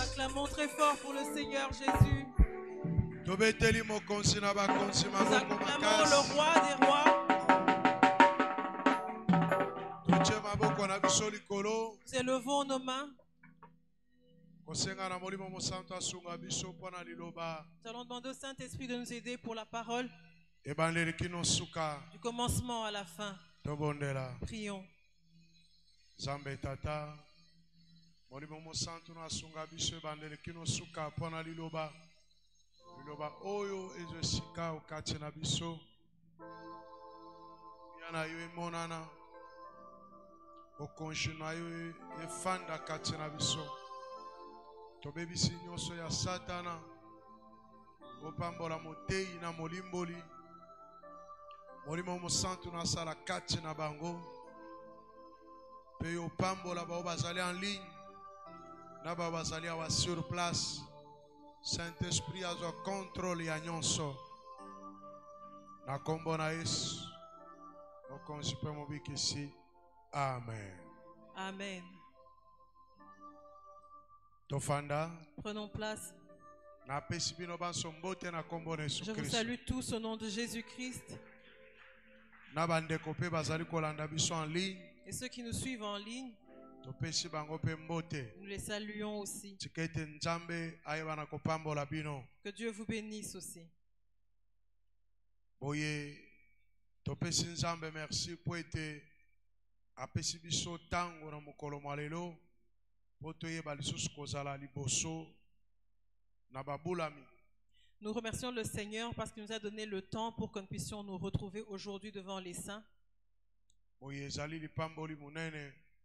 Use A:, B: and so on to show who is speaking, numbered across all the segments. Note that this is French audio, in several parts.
A: Acclamons très fort pour le Seigneur Jésus. Nous acclamons le roi des rois. Nous élevons nos mains. Nous allons demander au Saint-Esprit de nous aider pour la parole du commencement à la fin. Prions.
B: tata molimo mosantu na asunga biso ebandeli kino suka mpo na liloba. Liloba oyo ezwa esika okati na biso. Ya na yo emonana. Bokonzi na yo efanda kati na biso. Tobebisi nyonso ya satana. Opambola moteyi na molimboli. Molimo mosantu nasala kati na bango. Mpe opambola bao bazali en ligne na bao bazali awa sur place. Saint esprit azwa contrôle ya nyonso na nkombo na yesu mokonzi mpe mobikisi amen.
A: Amen.
B: tofanda.
A: Prenons place.
B: napesi bino banso mbote na nkombo na yesu
A: Je vous salue tous au nom de Jésus-Christ.
B: Na bandeko mpe bazali kolanda biso en ligne.
A: Et ceux qui nous suivent en ligne, nous les saluons aussi. Que Dieu vous bénisse aussi.
B: merci ete apesi biso ntango na mokolo mwa lelo mpo toyeba lisusu kozala liboso na babulami
A: Nous remercions le Seigneur parce qu'il nous a donné le temps pour que nous puissions nous retrouver aujourd'hui devant les saints.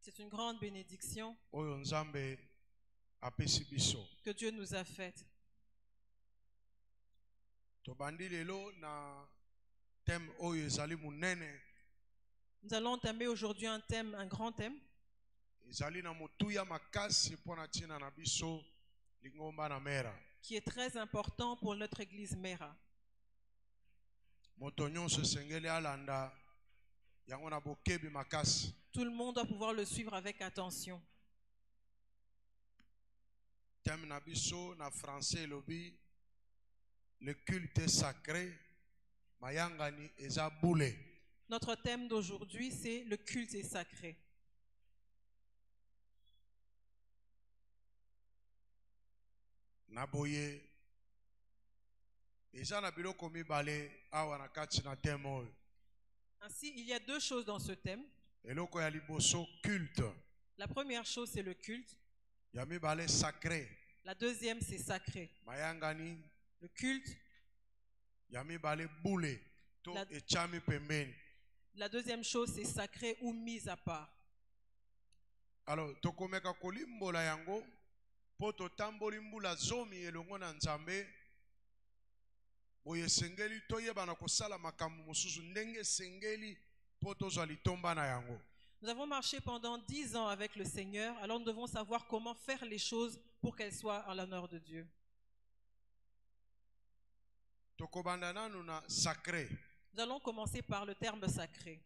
A: C'est une grande bénédiction que Dieu nous a faite. Nous allons entamer aujourd'hui un thème, un grand thème, qui est très important pour notre église Mera. Tout le monde doit pouvoir le suivre avec attention.
B: teme na biso na français elobi le culte sacré mayangani eza bule
A: Notre thème d'aujourd'hui, c'est le culte est sacré.
B: na boye eza na biloko mibale awa na kati na teme oyo
A: Ainsi, il y a deux choses dans ce thème.
B: eloko ya liboso culte
A: La première chose, c'est le culte.
B: ya mibale sacré
A: La deuxième, c'est sacré.
B: mayangani
A: Le culte.
B: ya mibale bule to
A: La-
B: etiami pembeni
A: La deuxième chose, c'est sacré ou mis à part.
B: alors tokomeka kolimbola yango mpo totamboli mbula zomi elongo na nzambe boye esengeli toyeba na kosala makambo mosusu. Ndenge esengeli mpo tozwa litomba na yango.
A: Nous avons marché pendant dix ans avec le Seigneur, alors nous devons savoir comment faire les choses pour qu'elles soient à l'honneur de Dieu. Nous allons commencer par le terme sacré,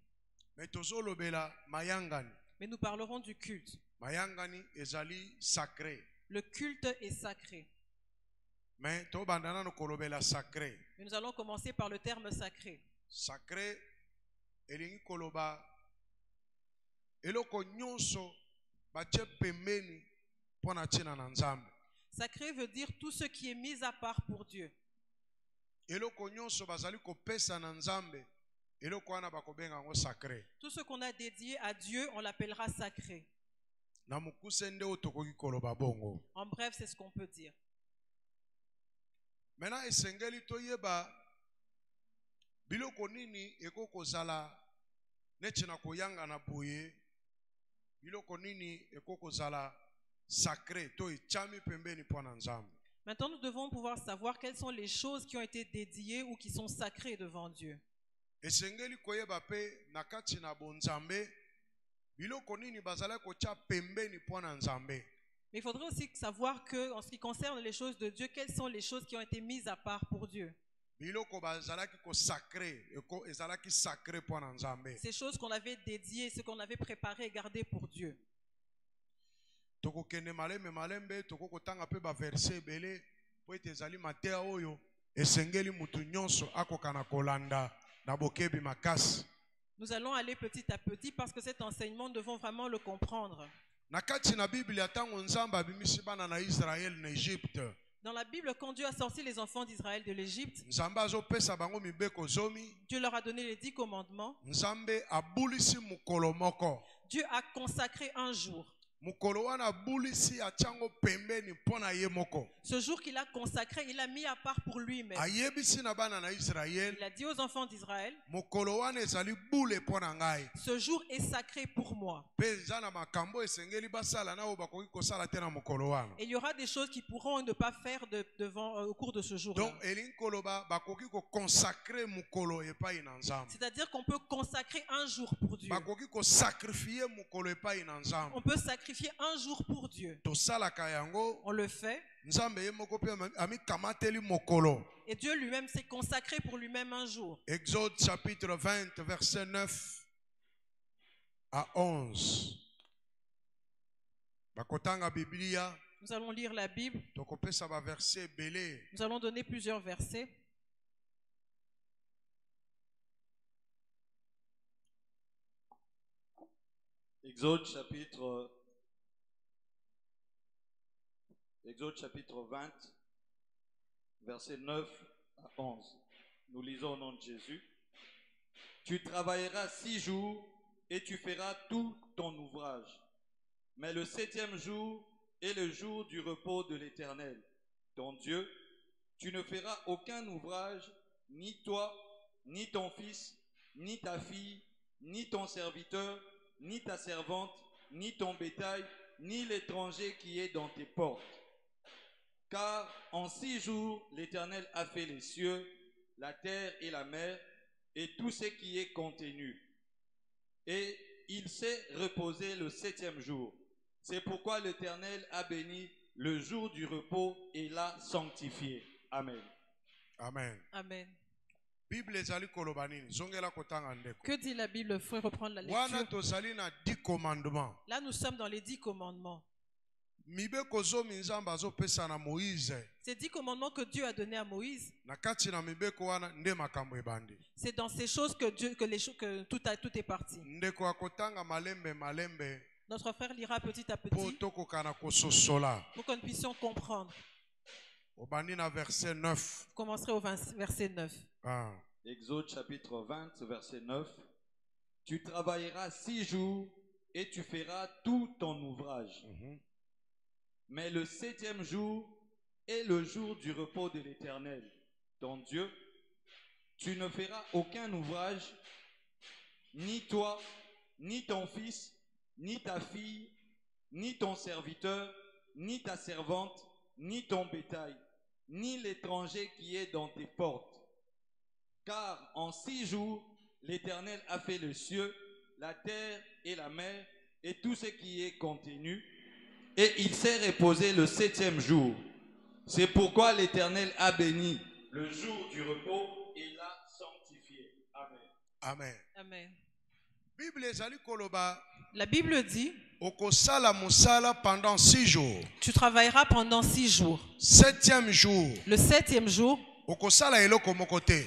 A: mais nous parlerons du culte. Le culte est sacré,
B: sacré
A: mais nous allons commencer par le terme sacré.
B: sacré elingi koloba eloko nyonso batie pembeni mpo na ntina na nzambe
A: Sacré veut dire tout ce qui est mis à part pour Dieu.
B: eloko nyonso bazali kopesa na nzambe eloko wana bakobenga yango sacré
A: Tout ce qu'on a dédié à Dieu, on l'appellera sacré.
B: na mokuse nde oyo tokoki koloba bongo
A: En bref, c'est ce qu'on peut dire.
B: Maintenant esengeli toyeba biloko nini ekoki kozala neti na koyangana boye biloko nini ekoki kozala sacré to etiami pembeni mpo na nzambe
A: Maintenant, nous devons pouvoir savoir quelles sont les choses qui ont été dédiées ou qui sont sacrées devant Dieu.
B: esengeli koyeba mpe na kati na bonzambe biloko nini bazalaki kotia pembeni mpo na nzambe
A: Mais il faudrait aussi savoir que, en ce qui concerne les choses de Dieu, quelles sont les choses qui ont été mises à part pour Dieu?
B: nzambe
A: Ces choses qu'on avait dédiées, ce qu'on avait préparé et gardé pour Dieu. Nous allons aller petit à petit parce que cet enseignement, nous devons vraiment le comprendre.
B: Na kati na biblia ntango nzambe abimisi bana na israele na egypte
A: Dans la Bible, quand Dieu a sorti les enfants d'Israël de l'Égypte, Dieu leur a donné les dix commandements. Dieu a consacré un jour. Ce jour qu'il a consacré, il a mis à part pour lui-même. Il a dit aux enfants d'Israël, ce jour est sacré pour moi. Et il y aura des choses qu'ils pourront ne pas faire de- devant, euh, au cours de ce
B: nzambe.
A: C'est-à-dire qu'on peut consacrer un jour pour Dieu. On peut sacrifier un jour pour Dieu. On le fait. Et Dieu lui-même s'est consacré pour lui-même un jour.
B: exode chapitre 20 verset 9 à 11 bakotanga biblia
A: Nous allons lire la Bible. Nous allons donner plusieurs versets.
C: Exode chapitre, Exode chapitre 20, versets 9 à 11. Nous lisons au nom de Jésus. Tu travailleras six jours et tu feras tout ton ouvrage. Mais le septième jour est le jour du repos de l'Éternel, ton Dieu. Tu ne feras aucun ouvrage, ni toi, ni ton fils, ni ta fille, ni ton serviteur, ni ta servante, ni ton bétail, ni l'étranger qui est dans tes portes. Car en six jours, l'Éternel a fait les cieux, la terre et la mer, et tout ce qui est contenu. Et il s'est reposé le septième jour. C'est pourquoi l'Éternel a béni le jour du repos et l'a sanctifié. Amen.
B: amen
A: Amen. Que dit la Bible? Il faut reprendre la lecture.
B: tozali na 10 commandement
A: Là, nous sommes dans les dix commandements. Ces dix commandements que Dieu a donnés à Moïse, c'est dans ces choses que Dieu, que les choses, que tout, a, tout est parti. Notre frère lira petit à petit pour que nous puissions comprendre.
B: verset 9
A: Je commencerai au 20 verset 9.
B: ah.
C: Exode chapitre 20, verset 9. Tu travailleras six jours et tu feras tout ton ouvrage.
B: mhm.
C: Mais le septième jour est le jour du repos de l'Éternel, ton Dieu. Tu ne feras aucun ouvrage, ni toi, ni ton fils, ni ta fille, ni ton serviteur, ni ta servante, ni ton bétail, ni l'étranger qui est dans tes portes. Car en six jours, l'Éternel a fait le cieux, la terre et la mer, et tout ce qui est contenu, et il s'est reposé le septième jour. C'est pourquoi l'Éternel a béni le jour du repos et l'a sanctifié. Amen.
B: amen
A: Amen.
B: bible ezali koloba
A: La Bible dit,
B: pendant six jours
A: tu travailleras pendant six jours.
B: septième jour
A: Le septième jour,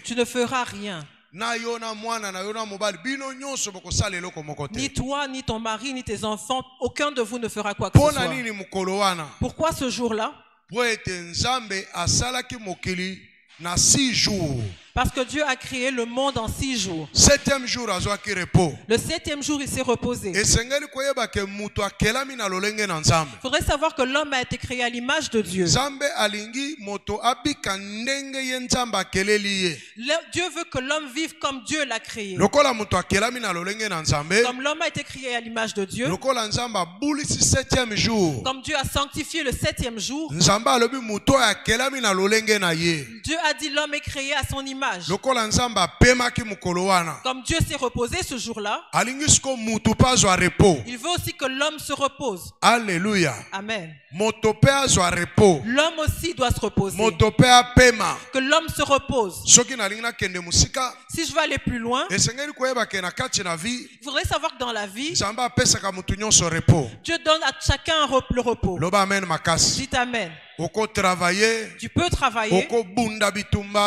A: tu ne feras rien. Ni toi, ni ton mari, ni tes enfants, aucun de vous ne fera quoi que ce soit. Pourquoi ce jour-là? Parce que Dieu a créé le monde en six jours.
B: septième jour azwaki repos
A: Le septième jour, il s'est reposé. Il faudrait savoir que l'homme a été créé à l'image de Dieu. Le- Dieu veut que l'homme vive comme Dieu l'a créé. Comme l'homme a été créé à l'image de Dieu, comme Dieu a sanctifié le septième jour, Dieu a dit l'homme est créé à son image Comme Dieu s'est reposé ce jour-là, il veut aussi que l'homme se repose.
B: alleluya
A: Amen. L'homme aussi doit se reposer. Que l'homme se repose. Si je veux aller plus loin, il faudrait savoir que dans la vie, Dieu donne à chacun le repos. Dites Amen. Tu peux travailler,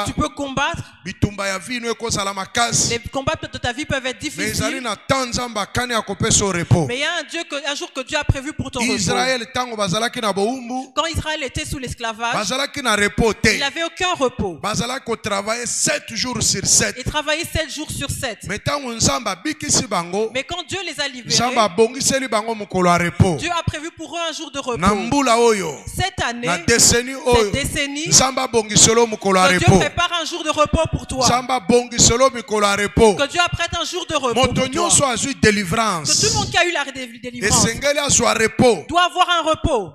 A: tu peux combattre. Les combats de ta vie peuvent être difficiles.
B: repos
A: Mais il y a un, Dieu que, un jour que Dieu a prévu pour ton repos.
B: na bowumbu
A: Quand Israël était sous l'esclavage,
B: repos
A: il n'avait aucun repos.
B: bazalaki kotravaye 7 jours sur 7
A: Il travaillait 7 jours sur 7.
B: me ntango nzambe abikisi bango
A: Mais quand Dieu les a libérés,
B: repos
A: Dieu a prévu pour eux un jour de repos. Cette année,
B: na
A: cette
B: oyo
A: décennie,
B: nzambe abongiseli yo mokolo ya
A: que Dieu
B: repos
A: prépare un jour de repos pour toi.
B: nzambe abongiseli yo mikolo ya repos
A: Que Dieu apprête un jour de repos
B: moto
A: pour toi.
B: nyonso azwi
A: Que tout le
B: délivrance
A: monde qui a eu la dé- délivrance
B: esengeli azwa repos
A: doit avoir un repos.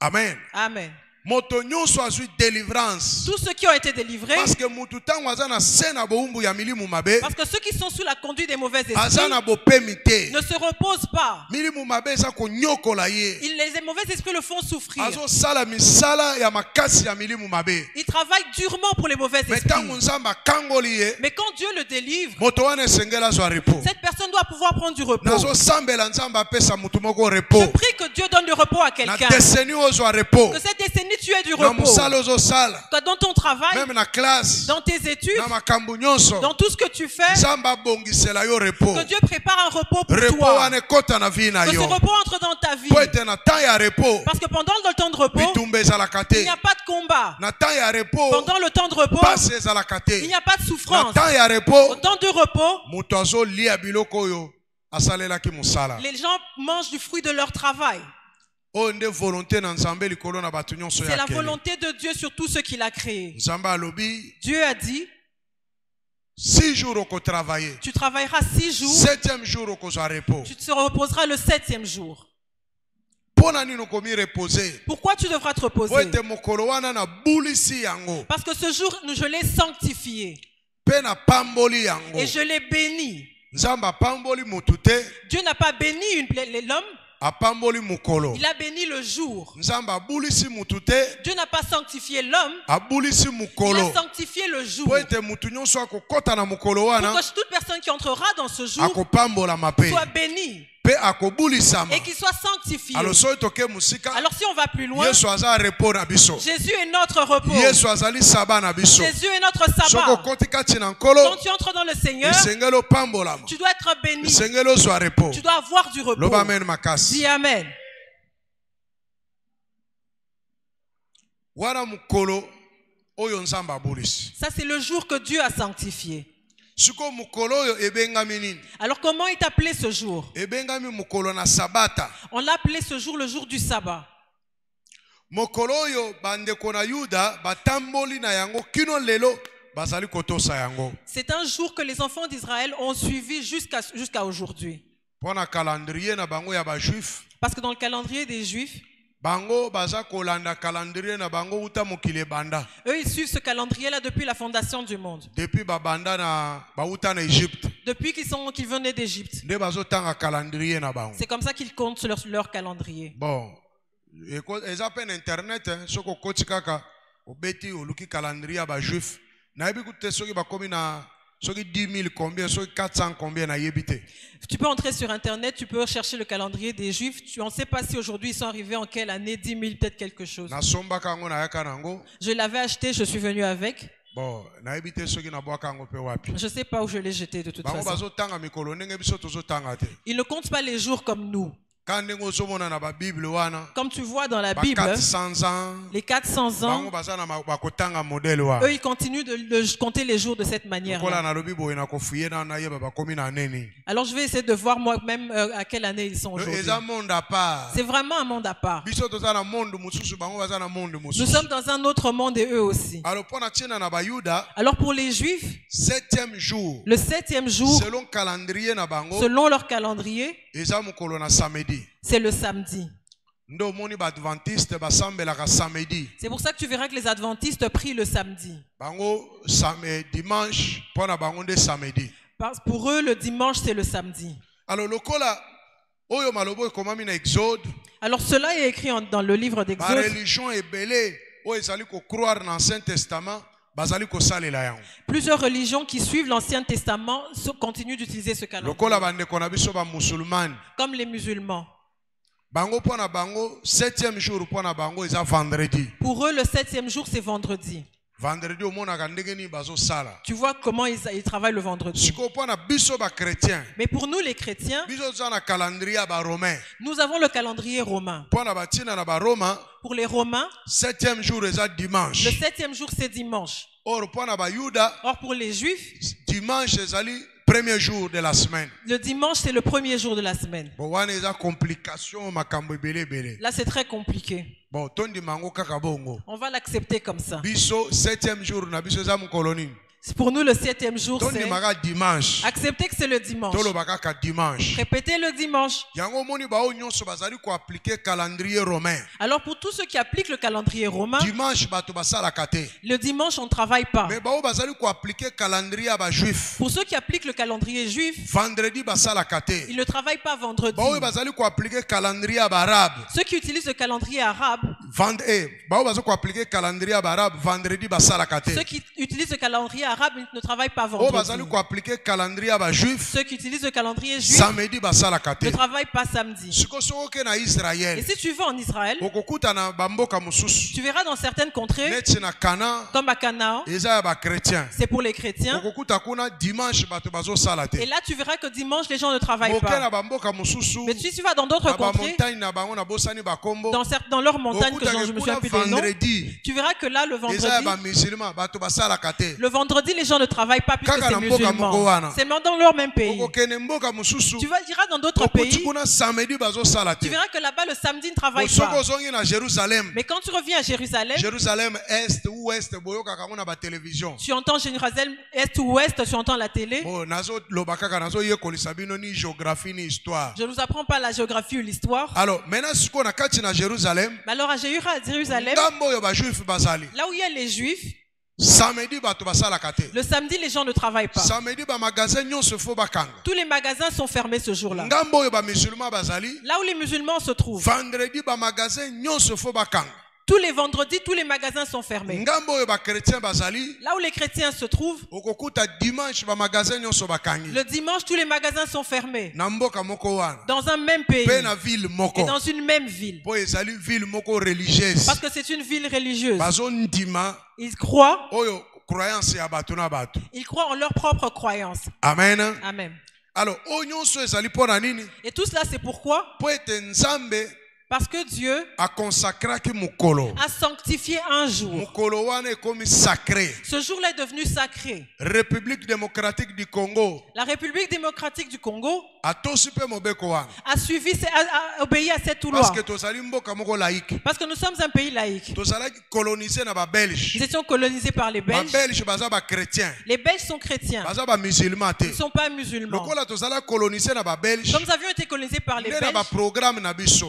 B: amen
A: Amen.
B: Moto nyonso azwi délivrance
A: Tous ceux qui ont été délivrés,
B: parce que mutu ntango aza na se na bowumbu ya milimu mabe
A: parce que ceux qui sont sous la conduite des mauvais
B: aza
A: esprits
B: na bopemi te
A: ne se reposent pas.
B: milimu mabe eza konyokola ye
A: Ils- les mauvais esprits le font souffrir.
B: azosala misala ya makasi ya milimu mabe
A: Ils travaillent durement pour les mauvais
B: me ntango
A: esprits.
B: nzambe akangoli ye
A: Mais quand Dieu le délivre,
B: moto wana esengeli azwa repos
A: cette personne doit pouvoir prendre du repos.
B: nazosambela nzambe apesa mutu moko
A: Je
B: repos
A: prie que Dieu donne le repos à
B: na
A: quelqu'un.
B: deseni ozwa repos
A: Que cette décennie, tu aies du repos. dans ton travail,
B: classe
A: dans tes études, dans tout ce que tu fais, que Dieu prépare un repos pour
B: repos
A: toi. Que ce repos entre dans ta vie. Parce que pendant le temps de repos, il n'y a pas de combat. Pendant le temps de repos, il n'y a pas de souffrance. Au temps de repos, les gens mangent du fruit de leur travail. C'est
B: ya
A: la volonté de Dieu sur tout ce qu'il a créé. Dieu a dit,
B: six jours okotravaille
A: tu travailleras six jours,
B: septième jour repos.
A: Tu te reposeras le septième jour. Pourquoi tu devras te
B: po
A: reposer Parce que ce jour, je l'ai sanctifié. Et je l'ai béni. Dieu n'a pas béni l'homme, il a béni le jour. Dieu n'a pas sanctifié l'homme,
B: abulisi
A: il a sanctifié le jour. Pour que toute personne qui entrera dans ce jour soit bénie et qu'il soit sanctifié. Alors si on va plus loin, Jésus est notre repos. Jésus est notre sabbat. Quand tu entres dans le Seigneur, tu dois être béni. Tu dois avoir du repos. Dis Amen. Ça, c'est le jour que Dieu a sanctifié. Alors, comment est appelé ce jour? On l'a appelé ce jour le jour du sabbat. C'est un jour que les enfants d'Israël ont suivi jusqu'à aujourd'hui. Parce que dans le calendrier des Juifs,
B: bango baza kolanda calendrier na bango uta mokili ebanda
A: eux, ils suivent ce calendrier-là depuis la fondation du monde.
B: depuis babanda na bauta na egypte
A: Depuis qu'ils sont qu'ils venaient d'Égypte.
B: nde bazotanga calendrier na bango
A: C'est comme ça qu'ils comptent leur, leur calendrier.
B: bon eza na internet eh, soki okoti kaka obeti oluki calendrier nayebi bakomi na soki 10 000 combien soki 400 combien nayebi te?
A: Tu peux entrer sur Internet, tu peux chercher le calendrier des Juifs. Tu ne sais pas si aujourd'hui ils sont arrivés en quelle année, 10 000, peut-être quelque chose. Je l'avais acheté, je suis venu avec. Je ne sais pas où je l'ai jeté de toute façon. Ils ne comptent pas les jours comme nous. Comme tu vois dans la Bible,
B: 400 ans
A: les 400
B: bango
A: ans, eux, ils continuent de, de compter les jours de cette
B: neni
A: Alors je vais essayer de voir moi-même euh, à quelle année ils sont aujourd'hui.
B: à part
A: C'est vraiment un monde à part. Nous sommes dans un autre monde et eux aussi.
B: alors
A: pour les Juifs, le septième jour,
B: selon
A: leur calendrier,
B: samedi
A: c'est le samedi. C'est pour ça que tu verras que les adventistes prient le samedi.
B: same dimanche samedi
A: Parce- Pour eux, le dimanche, c'est le samedi.
B: alors
A: Alors cela est écrit dans le livre d'Exode.
B: ezali kocroire na ancien testament
A: Plusieurs religions qui suivent l'Ancien Testament continuent d'utiliser ce calendrier, comme les musulmans. Pour eux, le septième jour, c'est vendredi. Tu vois comment ils, ils travaillent le vendredi. Mais pour nous, les chrétiens, nous avons le calendrier romain. Pour les Romains,
B: septième jour eza
A: le septième jour, c'est dimanche.
B: or
A: pour les Juifs,
B: dimanche premier jour de la semaine
A: le dimanche, c'est le premier jour de la semaine.
B: bo wana eza complication makambo ebele ebele
A: Là, c'est très compliqué.
B: bon
A: On va l'accepter comme ça. Pour nous, le septième jour, c'est
B: dimanche
A: accepter que c'est le dimanche. Répétez le dimanche. Alors, pour tous ceux qui appliquent le calendrier romain,
B: dimanche
A: le dimanche, on ne travaille pas. Pour ceux qui appliquent le calendrier juif,
B: vendredi
A: ils ne travaillent pas vendredi. Ceux qui utilisent le calendrier arabe,
B: eh, vendredi
A: ceux qui utilisent le calendrier arabe ne travaillent pas
B: bazali
A: vendredi. Ceux qui utilisent le calendrier juif
B: te
A: ne travaillent pas samedi. Et si tu vas en Israël, tu verras dans certaines contrées, comme à Canaan, c'est pour les chrétiens. Et là, tu verras que dimanche, les gens ne travaillent pas. Mais si tu vas dans d'autres contrées, dans, certes- dans leurs montagnes que je me
B: vendredi.
A: tu verras que là, le vendredi, le vendredi, les gens ne travaillent pas puisque c'est musulman. C'est même dans leur même pays. Tu vas iras dans d'autres pays, tu verras que là-bas, le samedi ne travaille pas. Mais quand tu reviens à Jérusalem,
B: jérusalem est ou ouest
A: tu entends Jérusalem est ou ouest, tu entends la télé.
B: o nazoloba kaka nazoyekolisa bino ni géographie ni histoire
A: Je ne vous apprends pas la géographie ou l'histoire.
B: alors maintenant
A: alors à Jéru- à Jérusalem, là où il y a les juifs, le samedi, les gens ne travaillent pas. Tous les magasins sont fermés ce jour-là. Là où les musulmans se trouvent, tous les vendredis, tous les magasins sont fermés. Là où les chrétiens se trouvent, le dimanche, tous les magasins sont fermés. Dans un même pays et dans une même ville. Parce que c'est une ville religieuse. Ils croient, ils croient en leur propre croyance.
B: amen
A: Amen.
B: alors
A: Et tout cela, c'est pourquoi? Parce que Dieu a sanctifié un jour. Ce jour-là est devenu sacré.
B: république démocratique du congo
A: La République démocratique du Congo a suivi, a, a obéi à cette loi.
B: parce que
A: nous sommes un pays laïque. Nous étions colonisés par les Belges. Les Belges sont chrétiens. Ils ne sont pas musulmans. Comme nous avions été colonisés par les Belges,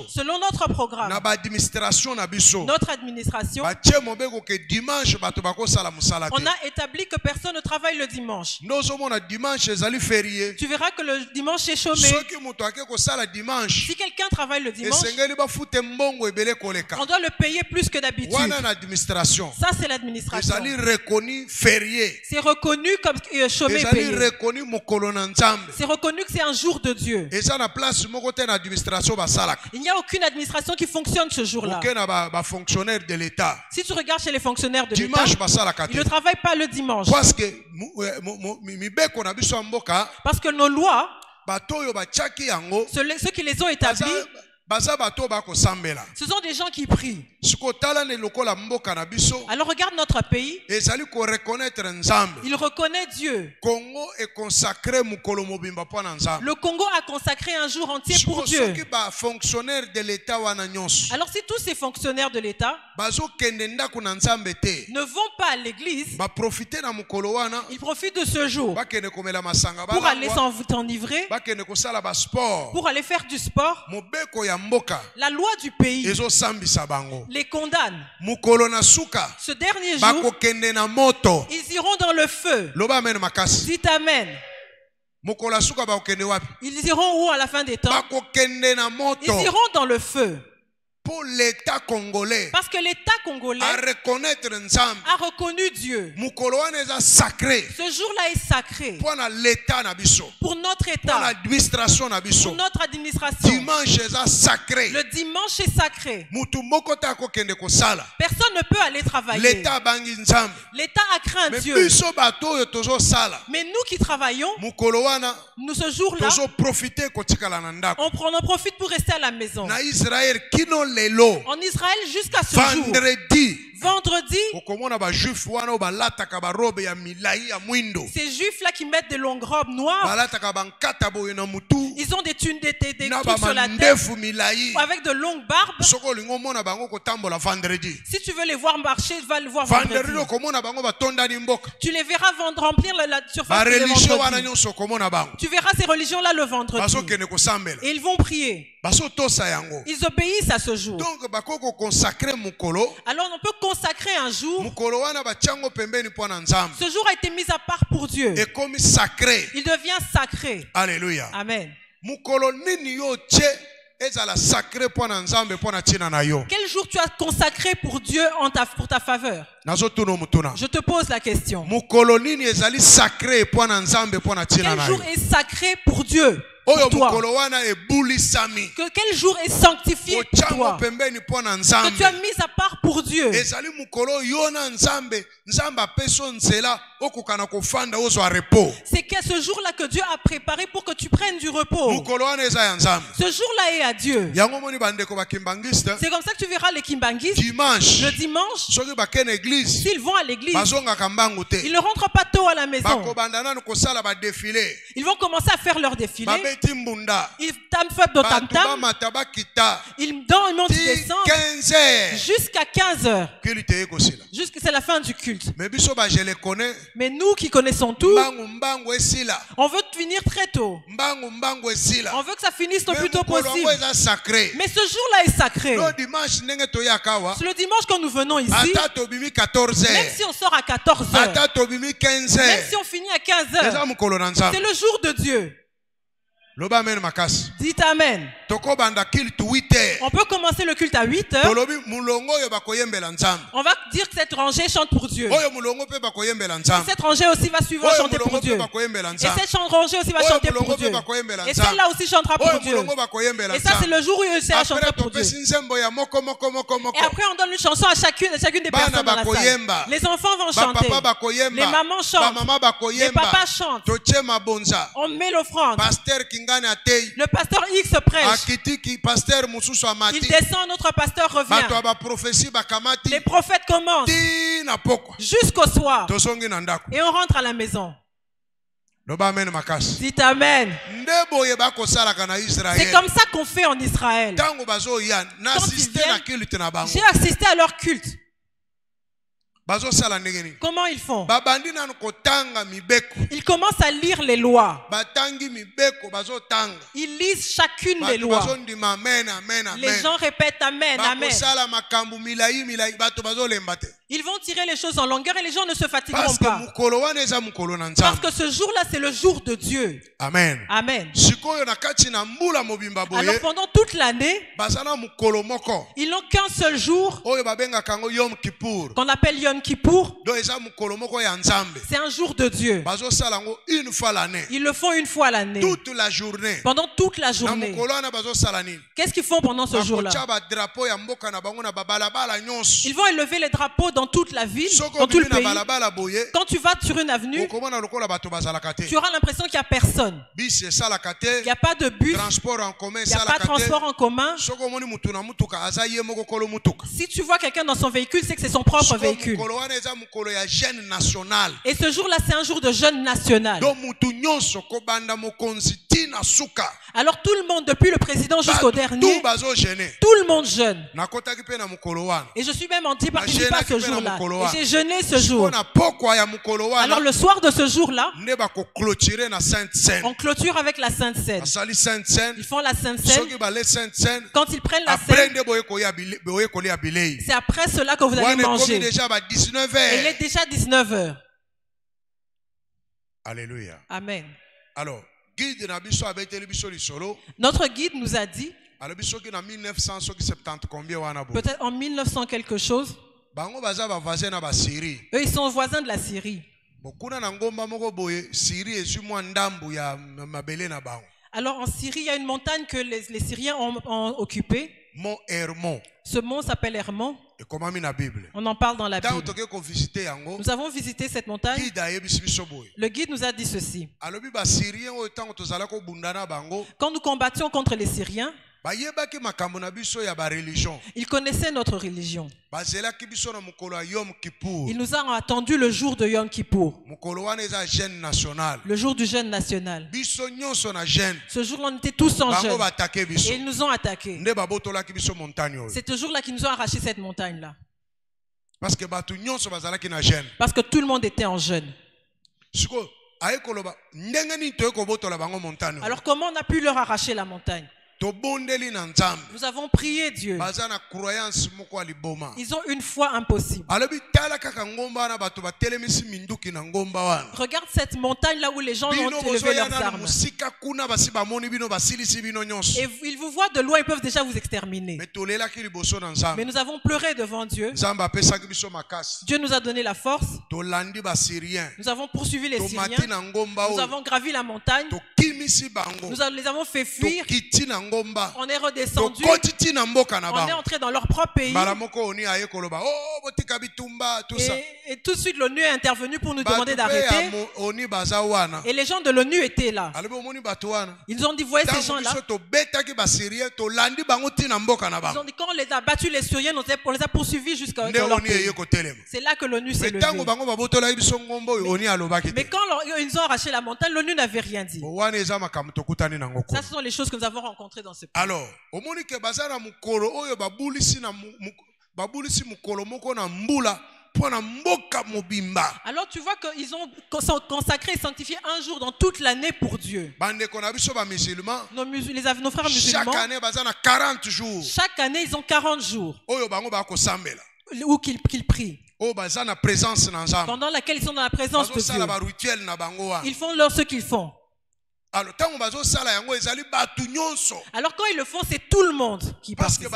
A: selon notre
B: na
A: programme,
B: baadministration na biso
A: notre administration,
B: batie mobeko ke dimanche bato bakosala mosala
A: on a établi que personne ne travaille le dimanche.
B: nde ozomona dimanche ezali ferie
A: Tu verras que le dimanche est chômé.
B: soki moto ake kosala dimanche
A: Si quelqu'un travaille le dimanche,
B: esengeli bafute mbongo ebele koleka
A: on doit le payer plus que d'habitude.
B: wana na administration
A: Ça, c'est l'administration.
B: ezali reconnu ferie
A: C'est reconnu comme euh, chômé
B: ezali
A: payé.
B: reconnu mokolo na nzambe
A: C'est reconnu que c'est un jour de Dieu.
B: eza na place moko te na administration basalaka
A: Il n'y a aucune administration qui fonctionne ce jour-là.
B: bafonctionnaire de l'état
A: Si tu regardes chez les fonctionnaires de l'État, ils ne travaillent pas le dimanche.
B: parce que
A: Parce que nos lois, ceux qui les ont établies, ce sont des gens qui prient. Alors regarde notre pays. Il reconnaît Dieu. Le Congo a consacré un jour entier pour Dieu. Alors si tous ces fonctionnaires de l'État ne vont pas à l'église, ils profitent de ce jour pour aller s'enivrer, pour aller faire du sport. La loi du pays les condamne. Ce dernier jour, ils iront dans le feu. Dites Amen. Ils iront où à la fin des temps? Ils iront dans le feu.
B: L'état congolais
A: Parce que l'État congolais a reconnu Dieu.
B: sacré
A: Ce jour-là est sacré
B: l'état
A: pour notre État, pour notre administration.
B: dimanche eza sacré
A: Le dimanche est sacré.
B: mutu moko te akokende kosala
A: Personne ne peut aller travailler.
B: l'état
A: a craint
B: me
A: Dieu.
B: biso bato
A: Mais nous qui travaillons, nous ce jour-là,
B: tozoprofite kotikala na ndako
A: on, en profite pour rester à la maison.
B: na kino
A: En Israël, jusqu'à ce jour,
B: vendredi.
A: Vendredi,
B: ya mwindo.
A: Ces juifs-là qui mettent des longues robes noires, ils ont des thunes, des, des, des trucs sur la tête, avec de longues barbes.
B: vendredi.
A: Si tu veux les voir marcher, va les voir
B: vendredi.
A: Vendredi. Tu les verras vendre- remplir la, la surface vendredi.
B: bango.
A: Tu verras ces religions-là le vendredi. Et ils vont prier. Ils obéissent à ce jour.
B: Mokolo
A: Alors on peut consacrer un jour. Ce jour a été mis à part pour Dieu. Il devient sacré.
B: alleluya
A: Amen. Quel jour tu as consacré pour Dieu en ta, pour ta faveur? Je te pose la question. Quel jour est sacré pour Dieu pour toi? que Quel jour est sanctifié pour toi? Que tu as mis à part pour Dieu. C'est que ce jour-là que Dieu a préparé pour que tu prennes du repos. Ce jour-là est à Dieu.
B: bakimbangiste
A: C'est comme ça que tu verras les kimbanguistes
B: dimanche.
A: le dimanche, s'ils vont à l'église, ils ne rentrent pas tôt à la maison. Ils vont commencer à faire leur défilé. Ils fait de tam tam. Ils dansent, ils montent,
B: ti
A: ils descendent
B: 15 heures
A: jusqu'à 15 heures. Jusqu'à c'est la fin du culte. Mais nous qui connaissons tout, on veut finir très tôt. On veut que ça finisse le plus tôt possible. Mais ce jour-là est sacré. C'est le dimanche quand nous venons ici,
B: ata tobimi 14
A: même si on sort à 14 heures,
B: ata tobimi 15
A: même si on finit à 15
B: eza
A: heures, c'est le jour de Dieu. Dites Amen.
B: tokobanda kilte 8 heures
A: On peut commencer le culte à 8 heures. On va dire que cette rangée chante pour Dieu.
B: nzambe
A: Cette rangée aussi va suivre chanter pour Dieu. Et cette rangée aussi va chanter pour Dieu. Et celle-là aussi chantera pour Dieu. Et ça, c'est le jour où il sera chanter pour Dieu. Et après, on donne une chanson à chacune, à chacune des personnes dans la salle.
B: bakoyemba.
A: Les enfants vont chanter. Les mamans chantent. Les papas chantent. On met l'offrande. Le pasteur X prêche. Il descend, notre pasteur revient. Les prophètes commencent jusqu'au soir. Et on rentre à la maison. Dites Amen. C'est comme ça qu'on fait en Israël. J'ai assisté à leur culte. Comment ils font? Ils commencent à lire les lois. Ils lisent chacune des lois. Les gens répètent Amen, Amen. Ils vont tirer les choses en longueur et les gens ne se fatigueront pas. Parce que ce jour-là, c'est le jour de Dieu.
B: amen
A: Amen. Alors pendant toute l'année, ils n'ont qu'un seul jour qu'on appelle Yom Yom Kippour, c'est un jour de Dieu. Ils le font une fois à l'année,
B: toute la journée
A: pendant toute la journée. Qu'est-ce qu'ils font pendant ce jour-là? Ils vont élever les drapeaux dans toute la ville, dans tout le pays. Quand tu vas sur une avenue, tu auras l'impression qu'il n'y a personne. Il n'y a pas de bus,
B: transport en commun
A: il n'y a pas de transport en commun. Si tu vois quelqu'un dans son véhicule, c'est que c'est son propre véhicule. Et ce jour-là, c'est un jour de jeûne national. Alors tout le monde, depuis le président jusqu'au dernier, tout le monde jeûne. Et je suis même en participer à ce jour-là. Et j'ai jeûné ce jour. Alors le soir de ce jour-là,
B: sainte
A: on clôture avec la Sainte Seine.
B: sainte
A: Ils font la Sainte Seine.
B: sainte
A: Quand ils prennent la
B: bilei
A: c'est après cela que vous allez manger.
B: Déjà ba 19
A: Et il est déjà 19h.
B: alléluia
A: Amen.
B: alors guide
A: Notre guide nous a dit,
B: alobi soki na 1900 soki 70 combien wana boye
A: peut-être en 1900 quelque chose, eux ils sont voisins de la Syrie. Alors en Syrie, il y a une montagne que les, les Syriens ont, ont occupée.
B: Hermon
A: Ce mont s'appelle Hermon.
B: bible?
A: On en parle dans la Bible. Nous avons visité cette montagne. Le guide nous a dit ceci. Quand nous combattions contre les Syriens, ils connaissaient notre religion. Ils nous ont attendu le jour de Yom Kippour, le jour du jeûne national. Ce jour-là, on était tous en jeûne. Et ils nous ont attaqués. C'est ce jour-là qu'ils nous ont arraché cette montagne-là.
B: parce que
A: tout le monde était en jeûne. Alors comment on a pu leur arracher la montagne? Nous avons prié Dieu. Ils ont une foi impossible. Regarde cette montagne là où les gens ont élevé leurs armes. Et ils vous voient de loin, ils peuvent déjà vous exterminer. Mais nous avons pleuré devant Dieu. Dieu nous a donné la force. Nous avons poursuivi les Syriens. Nous avons gravi la montagne. Nous les avons fait fuir.
B: Ngomba
A: On est redescendu. On est entré dans leur propre pays.
B: mbala moko oni aye koloba o botika bitumba tout ça
A: Et, et tout de suite, l'ONU est intervenu pour nous demander d'arrêter. Et les gens de l'ONU étaient là. Ils ont dit, voyez ces gens-là. Ils ont dit, quand on les a battus, les Syriens, on les a- poursuivis jusqu'à leur pays. C'est là que l'ONU s'est levée. Mais
B: te
A: quand ils ont arraché la montagne, l'ONU n'avait rien dit. Ça, ce sont les choses que nous avons rencontrées dans ce pays.
B: alors omoni ke baza na mokolo oyo babulisi na babulisi mokolo moko na mbula
A: Alors tu vois qu'ils ont cons- consacré et sanctifié un jour dans toute l'année pour Dieu. Nos, musul- les, nos frères
B: chaque
A: musulmans,
B: année baza na 40 jours
A: chaque année, ils ont 40 jours où qu'ils qu'ils prient, pendant laquelle ils sont dans la présence de Dieu. Ils font leur ce qu'ils font.
B: Alors
A: quand ils le font, c'est tout le monde qui
B: parce
A: participe.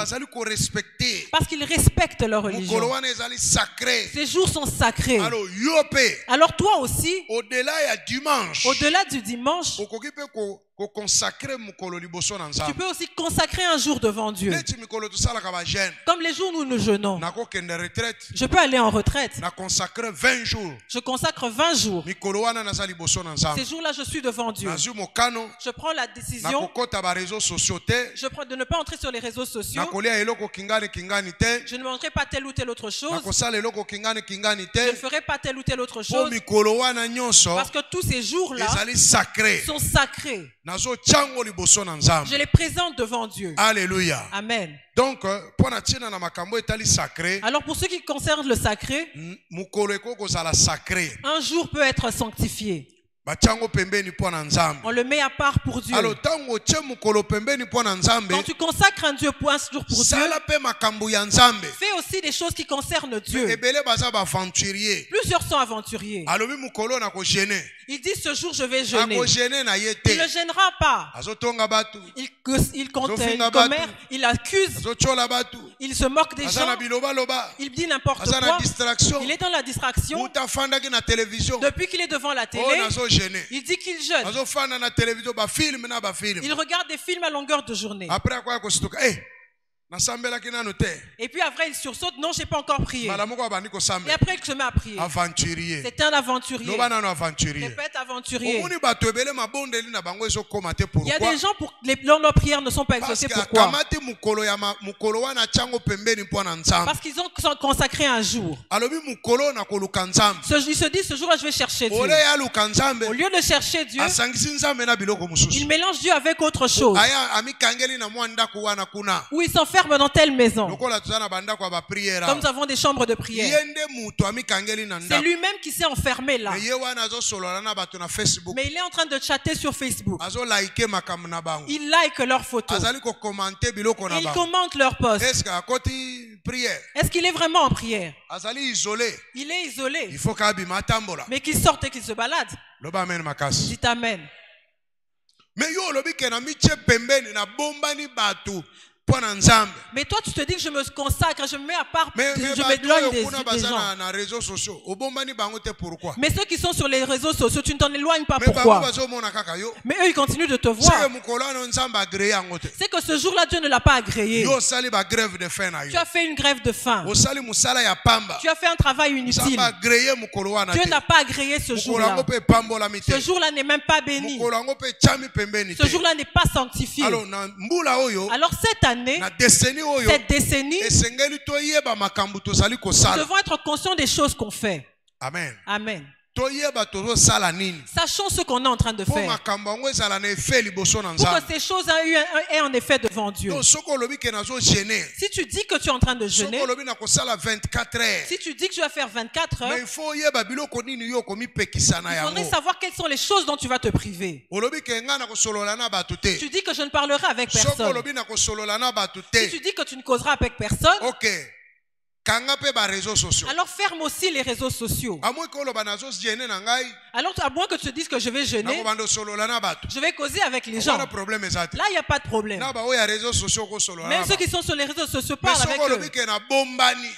A: Parce qu'ils respectent leur religion. Ces jours sont sacrés.
B: alors
A: toi aussi,
B: au-delà ya dimanche
A: au-delà du dimanche, tu peux aussi consacrer un jour devant Dieu. Comme les jours où nous jeûnons.
B: nakokende retraite
A: Je peux aller en retraite.
B: nakonsacre 20 jours
A: Je consacre 20 jours. Ces jours-là, je suis devant Dieu. Je prends la décision je prends de ne pas entrer sur les réseaux sociaux. Je ne mangerai pas telle ou telle autre chose. Je ne ferai pas telle ou telle autre chose. Parce que tous ces jours-là sont sacrés. Je les présente devant Dieu.
B: alleluya
A: Amen.
B: donc euh,
A: Alors pour ce qui concerne le sacré un jour peut être sanctifié. On le met à part pour Dieu. Quand tu consacres un Dieu pour un jour pour Dieu, fais aussi des choses qui concernent Dieu. Plusieurs sont aventuriers. Il dit ce jour je vais jeûner. Il ne gênera pas. Il, il, il il accuse, Il se moque des gens. Il dit n'importe quoi. Il est dans la distraction. Depuis qu'il est devant la télé,
B: nazogene
A: il dit qu'il jeûne. Il regarde des films à longueur de journée. Et puis après, il sursaute. Non, j'ai pas encore prié. Et après, il se met à prier.
B: aventurier
A: C'est un aventurier.
B: aventurier
A: Répète aventurier. Il y a des gens pour les, prières ne sont pas
B: que
A: Pourquoi? Parce qu'ils ont consacré un jour. Ils se disent ce jour-là, je vais chercher Dieu. Au lieu de chercher Dieu,
B: mosusu
A: mélangent Dieu avec autre chose.
B: aya amikangeli na
A: dans telle maison. Comme nous avons des chambres de prière. C'est lui-même qui s'est enfermé là. Mais il est en train de chatter sur Facebook. Il like leurs photos. Et il commente leurs posts.
B: estce
A: qu'il est vraiment en prière? Il est isolé.
B: il faut atambola
A: Mais qu'il sorte et qu'il se balade.
B: loba amen me yo na mitie pembeni na
A: Mais toi, tu te dis que je me consacre, je me mets à part,
B: me
A: je
B: bato
A: m'éloigne des, des gens. Mais ceux qui sont sur les réseaux sociaux, tu ne t'en éloignes pas. Pourquoi? Mais eux, ils continuent de te voir. C'est que ce jour-là, Dieu ne l'a pas agréé. Tu as fait une grève de faim. Tu as fait un travail inutile. Dieu n'a pas agréé ce jour-là. Ce jour-là n'est même pas béni. Ce jour-là n'est pas sanctifié.
B: Alors
A: cette année,
B: oyo
A: cette décennie, nous devons être conscients des choses qu'on fait.
B: amen
A: Amen. Sachons ce qu'on est en train de faire. Pour que ces choses aient un- effet devant Dieu. Si tu dis que tu es en train de jeûner,
B: olobi na kosala 24 heures
A: si tu dis que tu vas faire 24
B: mais
A: heures,
B: il
A: faudrait savoir quelles sont les choses dont tu vas te priver. Tu dis que je ne parlerai avec personne. Si tu dis que tu ne causeras avec personne, alors ferme aussi les réseaux sociaux. Alors, à moins que tu te dises que je vais jeûner, je vais causer avec les gens. Là, il n'y a pas de problème. Même ceux qui sont sur les réseaux sociaux parlent avec eux.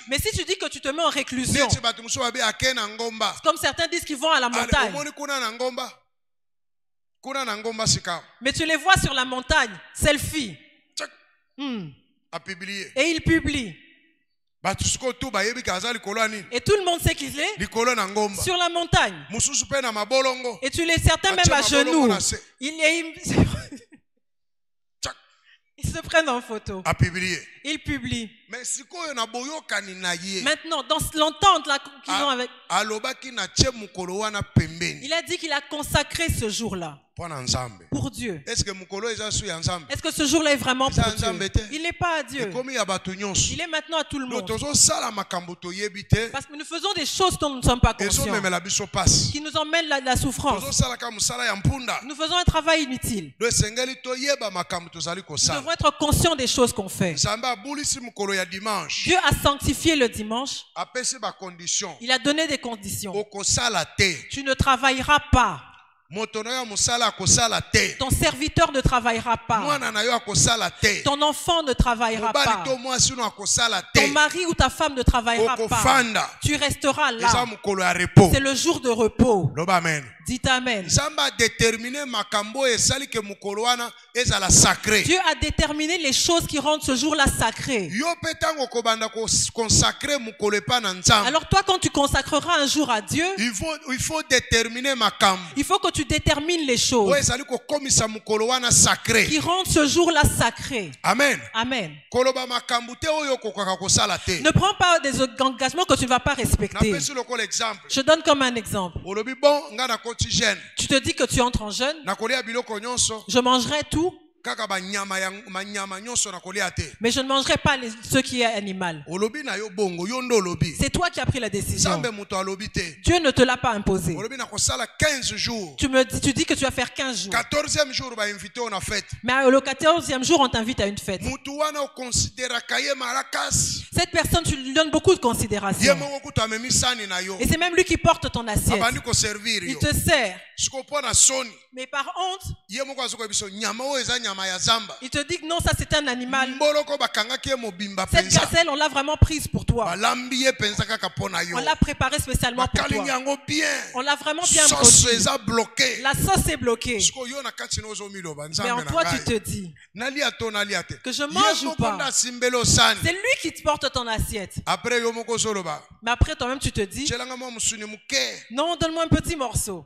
A: Mais si tu dis que tu te mets en réclusion, comme certains disent qu'ils vont à la montagne, mais tu les vois sur la montagne, selfie, Hmm. et ils publient. Et tout le monde sait qu'il est sur la montagne. Et tu les certains
B: Atia
A: même à genoux. ils-
B: Tchak,
A: ils se prennent en photo. Ils publient. Maintenant, dans l'entente qu'ils ont avec, il a dit qu'il a consacré ce jour-là pour Dieu.
B: estce
A: que ce jour-là est vraiment pour Dieu? Il n'est pas à Dieu. Il est maintenant à tout le monde. Parce que nous faisons des choses dont nous ne sommes pas conscients, qui nous emmènent la, la souffrance. Nous faisons un travail inutile. Nous devons être conscients des choses qu'on fait. Dieu a sanctifié le dimanche. Il a donné des conditions. Tu ne travailleras pas. Ton serviteur ne travaillera pas. Ton enfant ne travaillera pas. Ton mari ou ta femme ne travaillera pas. Tu resteras là. C'est le jour de repos.
B: amen
A: Dites Amen. Dieu a déterminé les choses qui rendent ce jour-là sacré. Alors toi, quand tu consacreras un jour à Dieu,
B: il faut, il faut déterminer makambo
A: il faut que tu détermines les choses qui rendent ce jour-là sacré.
B: amen
A: Amen. Ne prends pas des engagements que tu ne vas pas respecter. Je donne comme un exemple. Tu te dis que tu entres en jeûne, je mangerai tout, mais je ne mangerai pas les- ce qui est animal. C'est toi qui as pris la décision. Dieu ne te l'a pas imposé.
B: olobi nakosala 15 jours
A: Tu me dis, tu dis que tu vas faire 15 jours.
B: 14e jour bainvite oyo na fete
A: Mais le 14e jour, on t'invite à une fête. Cette personne, tu lui donnes beaucoup de considération. Et c'est même lui qui porte ton assiette. Il te sert. Mais par honte, il te dit que non, ça c'est un animal. Cette gazelle, on l'a vraiment prise pour toi. On l'a préparée spécialement pour toi. On l'a vraiment bien
B: bloke
A: La sauce est bloquée. Mais en toi, tu te dis que je mange ou pas? C'est lui qui te porte ton assiette. Mais après, toi-même, tu te dis non, donne-moi un petit morceau.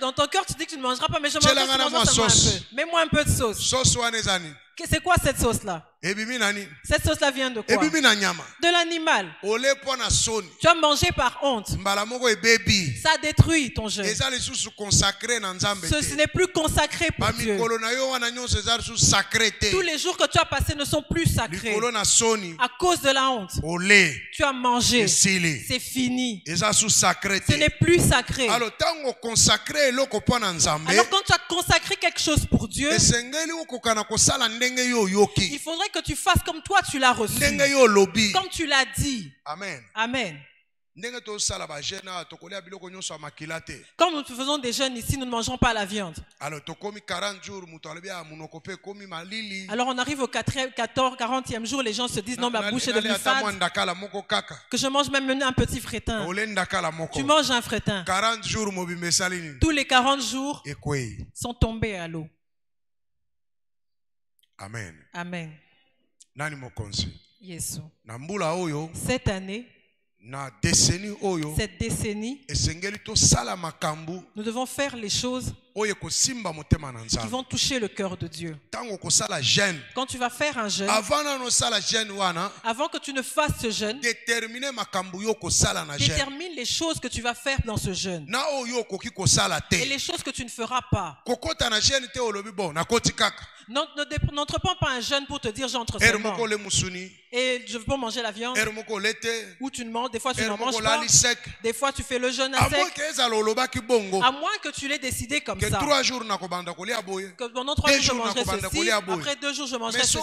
A: Dans ton cœur, tu dis que tu ne mangeras pas, mais je seulement un peu. Mets-moi un peu de sauce. C'est quoi cette sauce-là? Cette sauce-là vient de quoi? De l'animal. Tu as mangé par honte.
B: ebebi
A: Ça détruit ton jeûne. Ce, ce n'est plus consacré pour Dieu. Tous les jours que tu as passés ne sont plus sacrés. À cause de la honte. Tu as mangé. C'est fini. Ce n'est plus sacré. Alors quand tu as consacré quelque chose pour Dieu, il faudrait que tu fasses comme toi tu l'as reçu. Comme tu l'as dit.
B: amen
A: Amen. Quand nous faisons des jeûnes ici, nous ne mangeons pas la viande.
B: alors tokomi 40 jours moto alobi ya monoko mpe ekomi malili
A: Alors on arrive au 4e, 14, 40e jour, les gens se disent non, ma bouche est devenue fade, que je mange même un petit
B: moko
A: Tu manges un frétin.
B: 40 jours mobimba esali nini?
A: Tous les 40 jours sont tombés à l'eau.
B: amen
A: Amen.
B: Nani mokonzi
A: Yesu.
B: na mbula oyo
A: Cette année,
B: na deseni oyo
A: cette décennie,
B: esengeli tosala makambo
A: nous devons faire les choses qui vont toucher le cœur de Dieu. Quand tu vas faire un jeûne,
B: avant
A: que tu ne fasses ce jeûne,
B: détermine
A: les choses que tu vas faire dans ce jeûne. Et les choses que tu ne feras pas. N'entreprends pas un jeûne pour te dire j'entre seulement. et je peux manger la viande. Ou tu ne manges, des fois tu n'en manges pas, des fois tu fais le jeûne à sec, à moins que tu l'aies décidé comme
B: ke
A: ça. Que pendant trois
B: Deux
A: jours je mangerai ceci, après deux jours je mangerai
B: mais
A: ceci.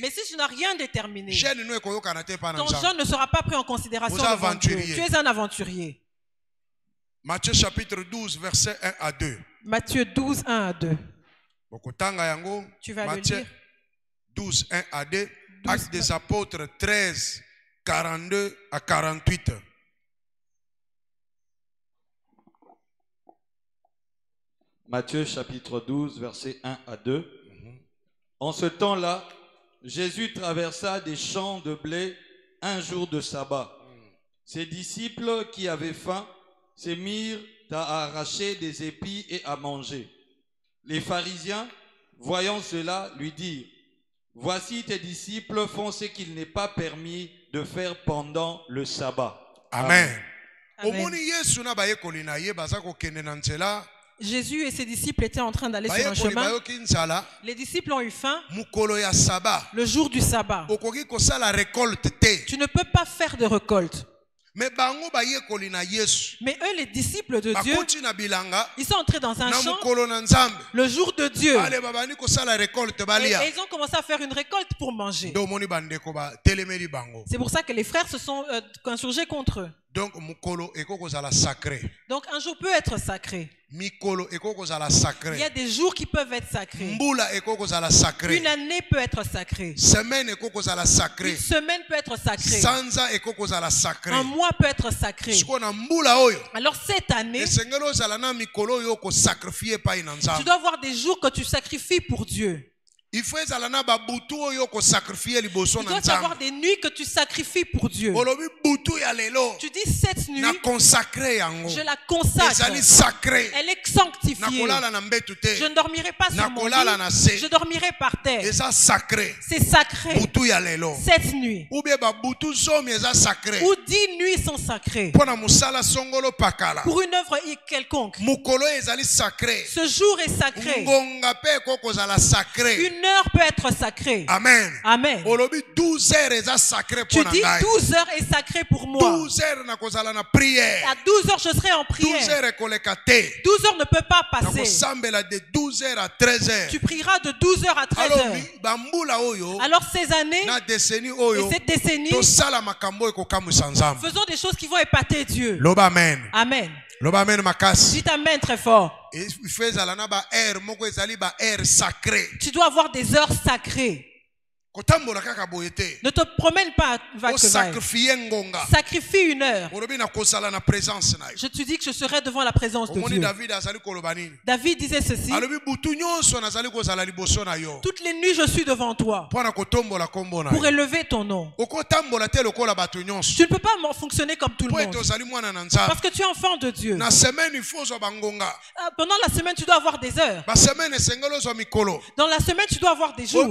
A: Mais si tu n'as rien déterminé, ton jeûne ne sera pas pris en considération devant Dieu. Tu es un aventurier.
B: matthieu chapitre 12 verset 1 à 2
A: Matthieu 12, 1 à 2.
B: okotanga yango
A: Tu vas le
B: matthieu
A: lire.
B: 12 1 à 2
A: 12,
B: actes des apôtres 13 42 à 48
C: Matthieu chapitre 12, versets 1 à 2. En ce temps-là, Jésus traversa des champs de blé un jour de sabbat. Ses disciples qui avaient faim se mirent à arracher des épis et à manger. Les pharisiens, voyant cela, lui dirent, Voici tes disciples font ce qu'il n'est pas permis de faire pendant le sabbat.
B: amen
A: Jésus et ses disciples étaient en train d'aller sur un chemin. Les disciples ont eu faim le jour du sabbat. Tu ne peux pas faire de récolte. Mais eux, les disciples de Dieu, ils sont entrés dans un champ le jour de Dieu. Et, ils ont commencé à faire une récolte pour manger. C'est pour ça que les frères se sont euh, insurgés contre eux.
B: Donc ekoki kozala sacré
A: Donc un jour peut être sacré.
B: mikolo ekoki kozala
A: Il y a
B: sacré
A: des jours qui peuvent être sacrés.
B: mbula ekoki kozala
A: Une
B: sacré
A: année peut être sacrée.
B: semaine kozala sacré
A: Une semaine peut être sacrée.
B: sanza kozala sacré
A: Un mois peut être sacré. Alors cette année,
B: na
A: tu dois avoir des jours que tu sacrifies pour Dieu.
B: Il faut
A: avoir des nuits que tu sacrifies pour Dieu. Tu dis cette nuit, je la consacre. Elle est sanctifiée. Je ne dormirai pas sur mon lit. Je dormirai par terre. C'est sacré. Cette nuit.
B: ou
A: dix nuits sont sacrées. Pour une œuvre quelconque. Ce jour est sacré.
B: ngonga
A: Une heure peut être sacrée.
B: amen
A: Amen.
B: olobi 12 heures eza sacré
A: Tu dis
B: ngai
A: 12 heures est sacré consacré pour moi.
B: 12 heures nakozala na prière
A: À 12 heures, je serai en
B: 12
A: prière.
B: heures ekoleka te
A: 12 heures ne peut pas passer.
B: nakosambela de 12 heures à 13 heures
A: Tu prieras de 12 heures à 13
B: alors
A: heures.
B: mi- bambula oyo
A: Alors ces années
B: na décennie
A: et
B: oyo
A: cette décennie,
B: tosala makambo oyo ekokamwisa nzambe
A: faisons des choses qui vont épater Dieu.
B: loba amen
A: Amen.
B: Loba amen makasi
A: Dites Amen très fort.
B: Faut ezala na baheure moko ezali baheure sacré
A: Tu dois avoir des heures sacrées. Ne te promène pas vague que Sacrifie une heure. Je te dis que je serai devant la présence de Dieu.
B: david
A: disait ceci. Toutes les nuits, je suis devant toi pour élever ton nom. Tu ne peux pas fonctionner comme tout le monde. Parce que tu es enfant de Dieu. Ah, Pendant la semaine, tu dois avoir des heures. Dans la semaine, tu dois avoir des jours.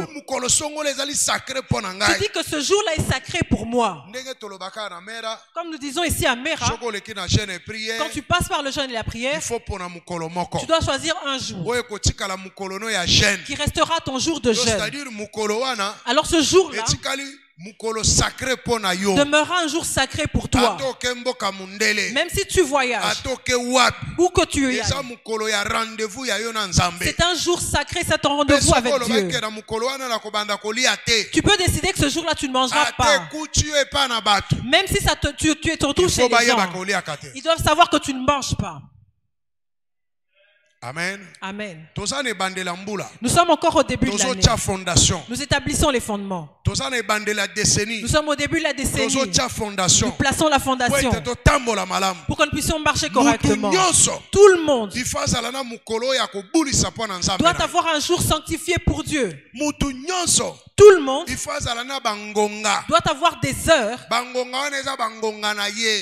A: Tu dis que ce jour-là est sacré pour moi. Comme nous disons ici à Mera, quand tu passes par le jeûne et la prière, tu dois choisir un jour qui restera ton jour de jeûne. Alors ce jour-là demeurera un jour sacré pour toi. Même si tu voyages, où que tu ailles, c'est un jour sacré, c'est ton rendez-vous avec Dieu. Tu peux décider que ce jour-là, tu ne mangeras pas. Même si ça te, tu, tu es ton tour chez les gens, ils doivent savoir que tu ne manges pas.
B: Amen
A: Amen. Nous sommes encore au début de l'année. Nous établissons les fondements. Nous sommes au début de la décennie. Nous plaçons la fondation pour que nous puissions marcher correctement. Tout le monde doit avoir un jour sanctifié pour Dieu. Tout le monde doit avoir des heures.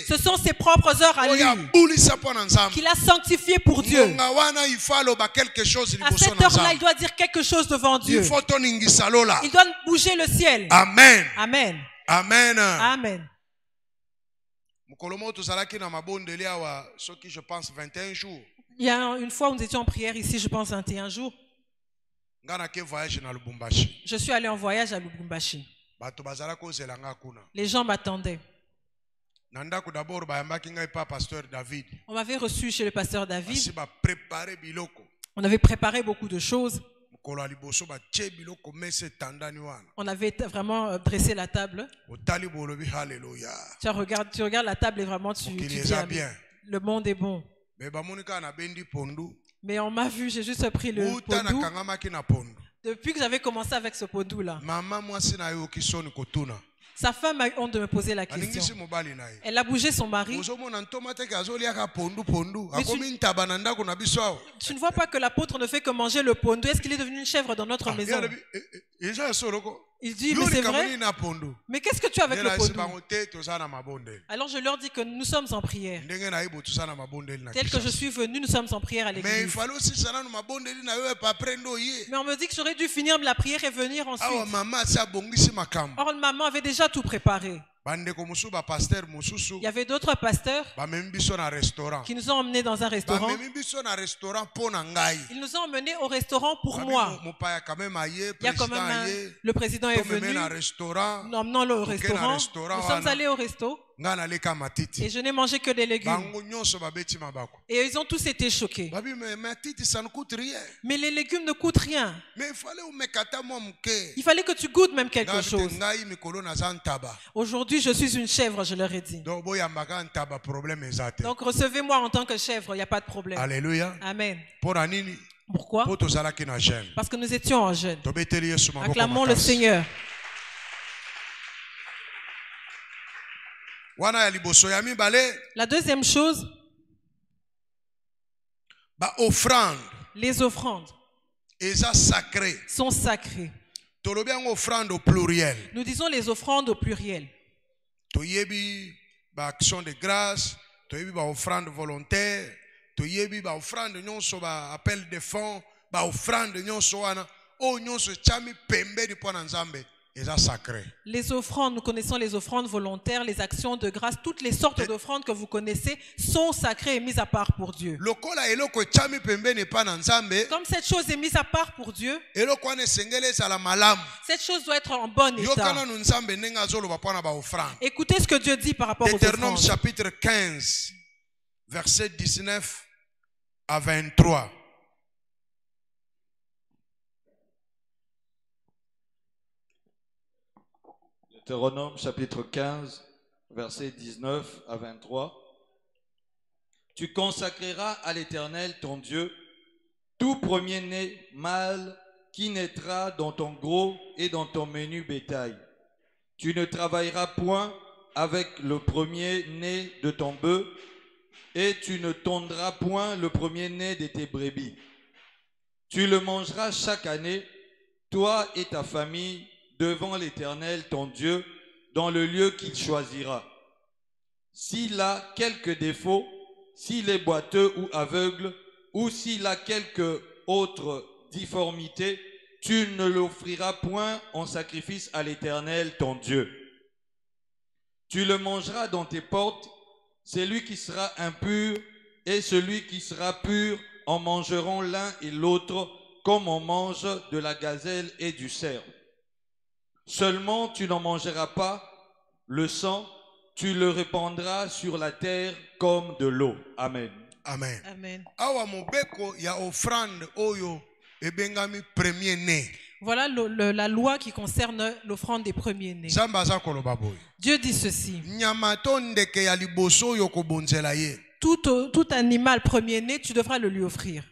A: Ce sont ses propres heures à lui qu'il a sanctifié pour Dieu. À cette heure-là, il doit dire quelque chose devant Dieu. Il doit bouger le ciel.
B: amen
A: Amen.
B: amen
A: Amen.
B: mokolo moko tozalaki na mabondeli awa soki je pense 21 jours
A: Il y a une fois où nous étions en prière ici, je pense 21 jours.
B: nga nake voyage na lubumbashi
A: Je suis allé en voyage à Lubumbashi. Les gens m'attendaient. On m'avait reçu chez le pasteur David. On avait préparé beaucoup de choses. On avait vraiment euh, dressé la table. Tu regardes, tu regardes la table et vraiment tu, dis
B: bien
A: Le monde est bon.
B: Pondu
A: Mais on m'a vu, j'ai juste pris le
B: pondu
A: Depuis que j'avais commencé avec ce
B: soni kotuna
A: sa femme a eu honte de me poser la question. Elle a bougé son mari.
B: pondu pondu.
A: Tu- Tu ne vois pas que l'apôtre ne fait que manger le pondou. Est-ce qu'il est devenu une chèvre dans notre
B: Ah,
A: maison?
B: Alobi, "Eh, eh, eza ya soloko
A: Il dit, mais c'est vrai. qu'est-ce que tu as avec le Alors je leur dis que nous sommes en prière. Tel que je suis venu, nous sommes en prière à l'église. Mais on me dit que j'aurais dû finir la prière et venir ensuite.
B: asi abongisi makambo
A: Or, maman avait déjà tout préparé. Il y avait d'autres pasteurs qui nous ont emmenés dans un restaurant. Ils nous ont emmenés au restaurant pour moi. Il y a quand même un- le président est venu, nous au restaurant. Nous sommes allés au resto et je n'ai mangé que des légumes. Et ils ont tous été choqués.
B: mais
A: les légumes ne coûtent rien.
B: il fallait
A: que tu goûtes même quelque chose. Aujourd'hui, je suis une chèvre, je leur ai dit.
B: donc
A: recevez-moi en tant que chèvre, il n'y a pas de problème.
B: alleluya
A: Amen. Pourquoi? Parce que nous étions en jeûne. Acclamons le. Seigneur.
B: wana ya liboso ya mibale
A: La deuxième chose, les offrandes sont sacrées.
B: offrande
A: Nous disons les offrandes au pluriel.
B: baaction de grâce toyebi baoffrande volontaire nyonso baappel de fonds baoffrande
A: Les offrandes, nous connaissons les offrandes volontaires, les actions de grâce, toutes les sortes d'offrandes que vous connaissez sont sacrées et mises à part pour Dieu. Comme cette chose est mise à part pour Dieu, cette chose doit être en bon état. Écoutez ce que Dieu dit par rapport aux offrandes.
B: chapitre 15, verset 19 à 23.
C: Deutéronome chapitre 15, versets 19 à 23. Tu consacreras à l'Éternel ton Dieu tout premier-né mâle qui naîtra dans ton gros et dans ton menu bétail. Tu ne travailleras point avec le premier-né de ton bœuf et tu ne tondras point le premier-né de tes brebis. Tu le mangeras chaque année, toi et ta famille, devant l'Éternel ton Dieu, dans le lieu qu'il choisira. S'il a quelque défaut, s'il est boiteux ou aveugle, ou s'il a quelque autre difformité, tu ne l'offriras point en sacrifice à l'Éternel ton Dieu. Tu le mangeras dans tes portes, celui qui sera impur et celui qui sera pur en mangeront l'un et l'autre comme on mange de la gazelle et du cerf. Seulement tu n'en mangeras pas le sang, tu le répandras sur la terre comme de l'eau. Amen.
B: Amen.
A: Amen.
B: awa mobeko ya offrande oyo ebengami premier né
A: Voilà le- le- la loi qui concerne l'offrande des premiers-nés. Dieu dit ceci. Tout, tout animal premier-né, tu devras le lui offrir.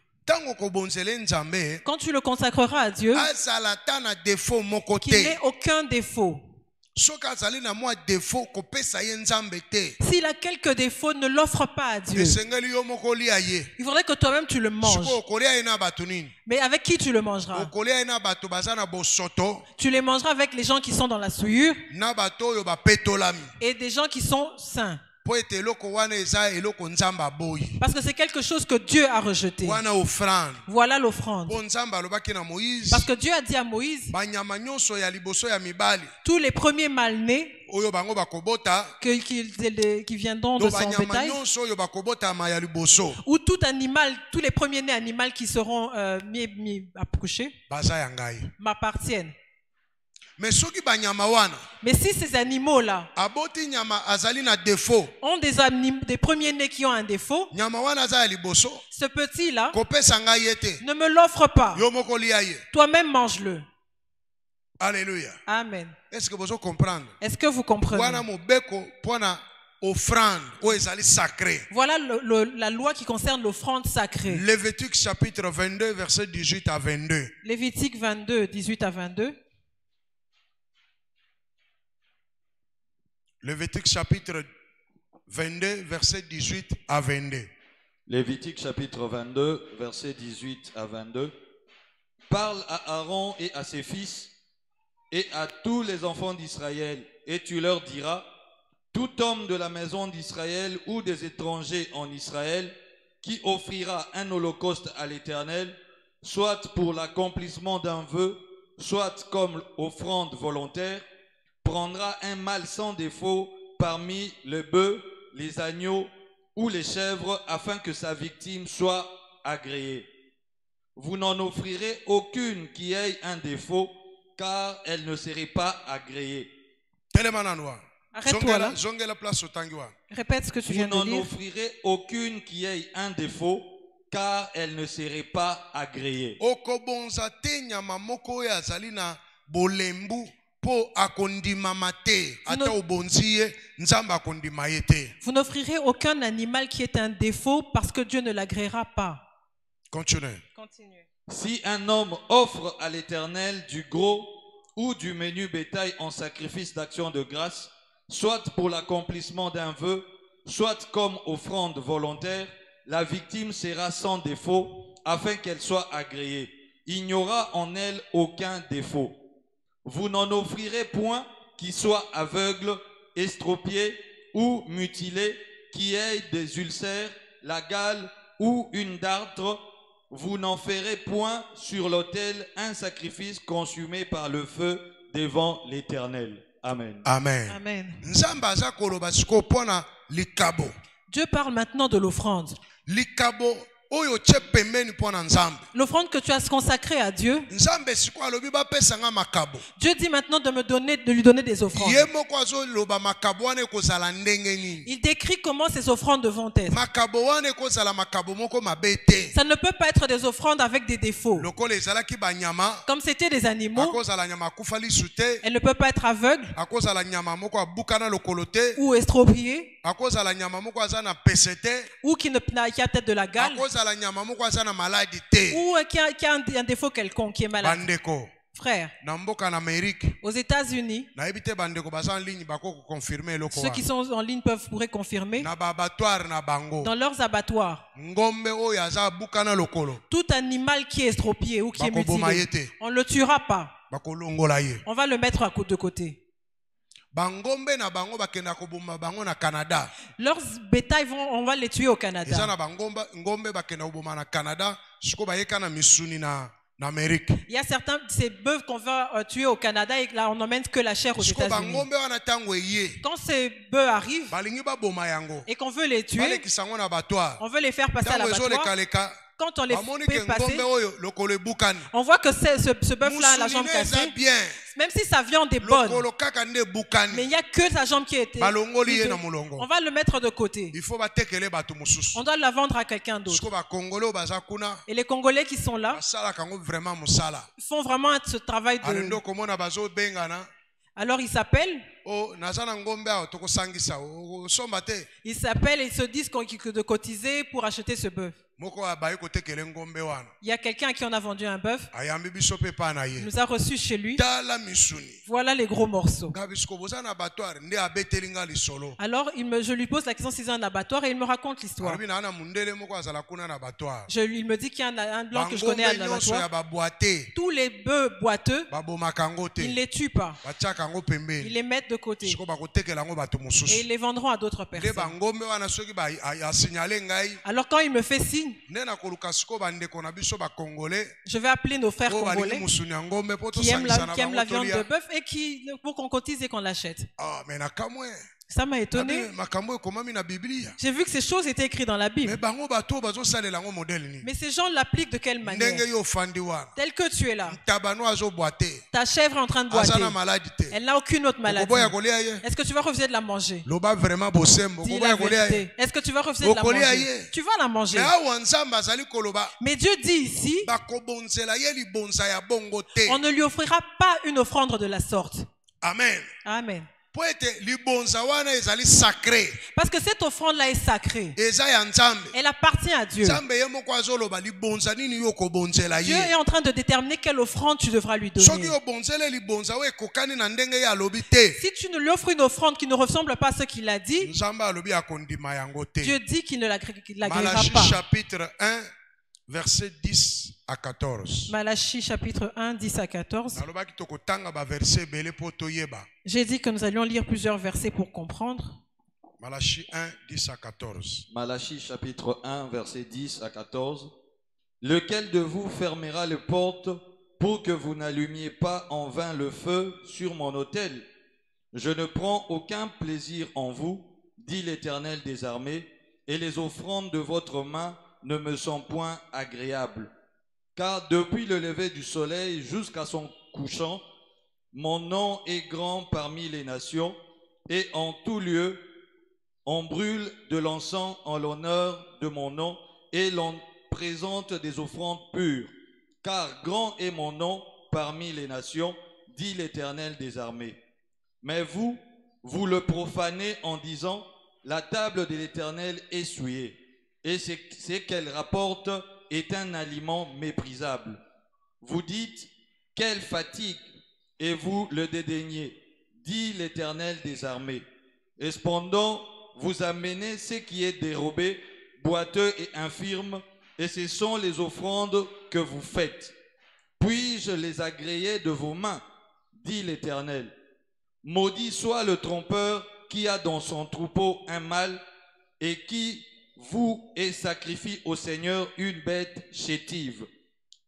A: Quand tu le consacreras à Dieu, qu'il n'ait aucun défaut. S'il a quelques défauts, ne l'offre pas à Dieu. Il faudrait que toi-même tu le manges. Mais avec qui tu le mangeras? Tu les mangeras avec les gens qui sont dans la souillure et des gens qui sont saints. Parce que c'est quelque chose que Dieu a rejeté. Voilà l'offrande. Parce que Dieu a dit à Moïse, tous les premiers que- qui, viendront de son bétail, ou tout animal, tous les premiers-nés animaux qui seront euh, mis, mis à coucher, m'appartiennent.
B: me soki banyama wana
A: Mais si ces animaux-là ont des, anim- des premiers-nés qui ont un défaut, ce petit-là ne me l'offre pas. Toi-même mange-le.
B: alleluya
A: Amen.
B: est ce que bozo comprendre?
A: Est-ce que vous comprenez?
B: Offrande oyo ezali sacré
A: Voilà le- le- la loi qui concerne l'offrande sacrée.
B: Lévitique chapitre 22 verset 18 à 22
A: Lévitique 22, 18 à 22.
B: Lévitique chapitre 22 verset 18 à 22
C: Lévitique chapitre 22, versets 18 à 22. Parle à Aaron et à ses fils et à tous les enfants d'Israël, et tu leur diras, tout homme de la maison d'Israël ou des étrangers en Israël qui offrira un holocauste à l'Éternel, soit pour l'accomplissement d'un vœu, soit comme offrande volontaire, prendra un mâle sans défaut parmi les bœufs, les agneaux ou les chèvres afin que sa victime soit agréée. Vous n'en offrirez aucune qui ait un défaut, car elle ne serait pas agréée.
A: Arrête-toi là. Répète ce que tu
C: Vous
A: viens de
C: n'en
A: lire.
C: offrirez aucune qui ait un défaut, car elle ne serait pas agréée.
A: Vous n'offrirez aucun animal qui ait un défaut parce que Dieu ne l'agréera pas.
B: continue
A: Continue.
C: Si un homme offre à l'Éternel du gros ou du menu bétail en sacrifice d'action de grâce, soit pour l'accomplissement d'un vœu, soit comme offrande volontaire, la victime sera sans défaut afin qu'elle soit agréée. Il n'y aura en elle aucun défaut. Vous n'en offrirez point qui soit aveugle, estropié ou mutilé, qui ait des ulcères, la gale ou une dartre. Vous n'en ferez point sur l'autel un sacrifice consumé par le feu devant l'Éternel. Amen.
B: amen
A: Dieu parle maintenant de l'offrande. L'offrande que tu as consacrée à Dieu, Dieu dit maintenant de me donner, de lui donner des offrandes. Il décrit comment ces offrandes devront être. Ça ne peut pas être des offrandes avec des défauts. Comme c'était des animaux, elle ne peut pas être aveugle. Ou estropiée ou qui, ne, qui a peut-être de la gale ou qui a, qui a un, défaut quelconque, qui est malade? Frère, aux États-Unis, ceux qui sont en ligne peuvent pourraient confirmer, dans leurs abattoirs, tout animal qui est estropié ou qui est mutilé, on ne le tuera pas. On va le mettre à côté de côté. Leurs bétails, vont, on va les tuer au Canada. Il y a certains de ces bœufs qu'on va euh, tuer au Canada et là on n'emmène que la chair aux États-Unis. Quand ces bœufs arrivent et qu'on veut les tuer, on veut les faire passer à l'abattoir. Quand on les fait passer, on voit que ce, ce bœuf-là a la jambe cassée. Même si sa viande est bonne, mais il n'y a que sa jambe qui a été. On va le mettre de côté. On doit la vendre à quelqu'un d'autre. Et les Congolais qui sont là font vraiment ce travail de. Alors ils s'appellent,
B: o naza na ngombe awa tokosangisa o- osomba te
A: ils s'appellent et ils se disent qu'on- de cotiser pour acheter ce bœuf. Il y a quelqu'un à qui on a vendu un bœuf, il nous a reçus chez lui. Voilà les gros morceaux. Alors il me, je lui pose la question s'ils ont un abattoir et il me raconte l'histoire. Je lui, il me dit qu'il y a un, un blanc que je connais à l'abattoir. Tous les bœufs boiteux, ils ne les tuent pas. Ils les mettent de côté. Et ils les vendront à d'autres personnes. Alors quand il me fait signe, je vais appeler nos frères
B: balingi
A: congolais qui aiment, la,
B: na
A: qui aiment la
B: bango
A: viande de bœuf et qui, pour qu'on cotise et qu'on l'achète. Ça m'a étonné. J'ai vu que ces choses étaient écrites dans la Bible. Mais ces gens l'appliquent de quelle manière? Tel que tu es là. Ta chèvre est en train de boiter. Elle n'a aucune autre maladie. Est-ce que tu vas refuser de la manger? Est-ce que tu vas refuser de la manger? Tu vas la manger. Mais Dieu dit ici, on ne lui offrira pas une offrande de la sorte.
B: amen
A: Amen. Parce que cette offrande-là est sacrée. Elle appartient à Dieu. Dieu est en train de déterminer quelle offrande tu devras lui donner. Si tu ne lui offres une offrande qui ne ressemble pas à ce qu'il a dit, Dieu dit qu'il ne l'agré- qu'il l'agréera
B: Malachie
A: pas.
B: chapitre 1 verset 10 à 14
A: Malachie chapitre 1, 10 à 14.
B: nalobaki tokotanga baverse ebele mpo toyeba
A: J'ai dit que nous allions lire plusieurs versets pour comprendre.
B: Malachie 1 10 à 14
C: Malachie chapitre 1, verset 10 à 14. Lequel de vous fermera les portes pour que vous n'allumiez pas en vain le feu sur mon autel? Je ne prends aucun plaisir en vous, dit l'Éternel des armées, et les offrandes de votre main ne me sont point agréables. Car depuis le lever du soleil jusqu'à son couchant, mon nom est grand parmi les nations, et en tout lieu, on brûle de l'encens en l'honneur de mon nom et l'on présente des offrandes pures. Car grand est mon nom parmi les nations, dit l'Éternel des armées. Mais vous, vous le profanez en disant, la table de l'Éternel est souillée, et ce qu'elle rapporte est un aliment méprisable. Vous dites, quelle fatigue, et vous le dédaignez, dit l'Éternel des armées. Et cependant, vous amenez ce qui est dérobé, boiteux et infirme, et ce sont les offrandes que vous faites. Puis-je les agréer de vos mains, dit l'Éternel. Maudit soit le trompeur qui a dans son troupeau un mâle et qui vous et sacrifie au Seigneur une bête chétive.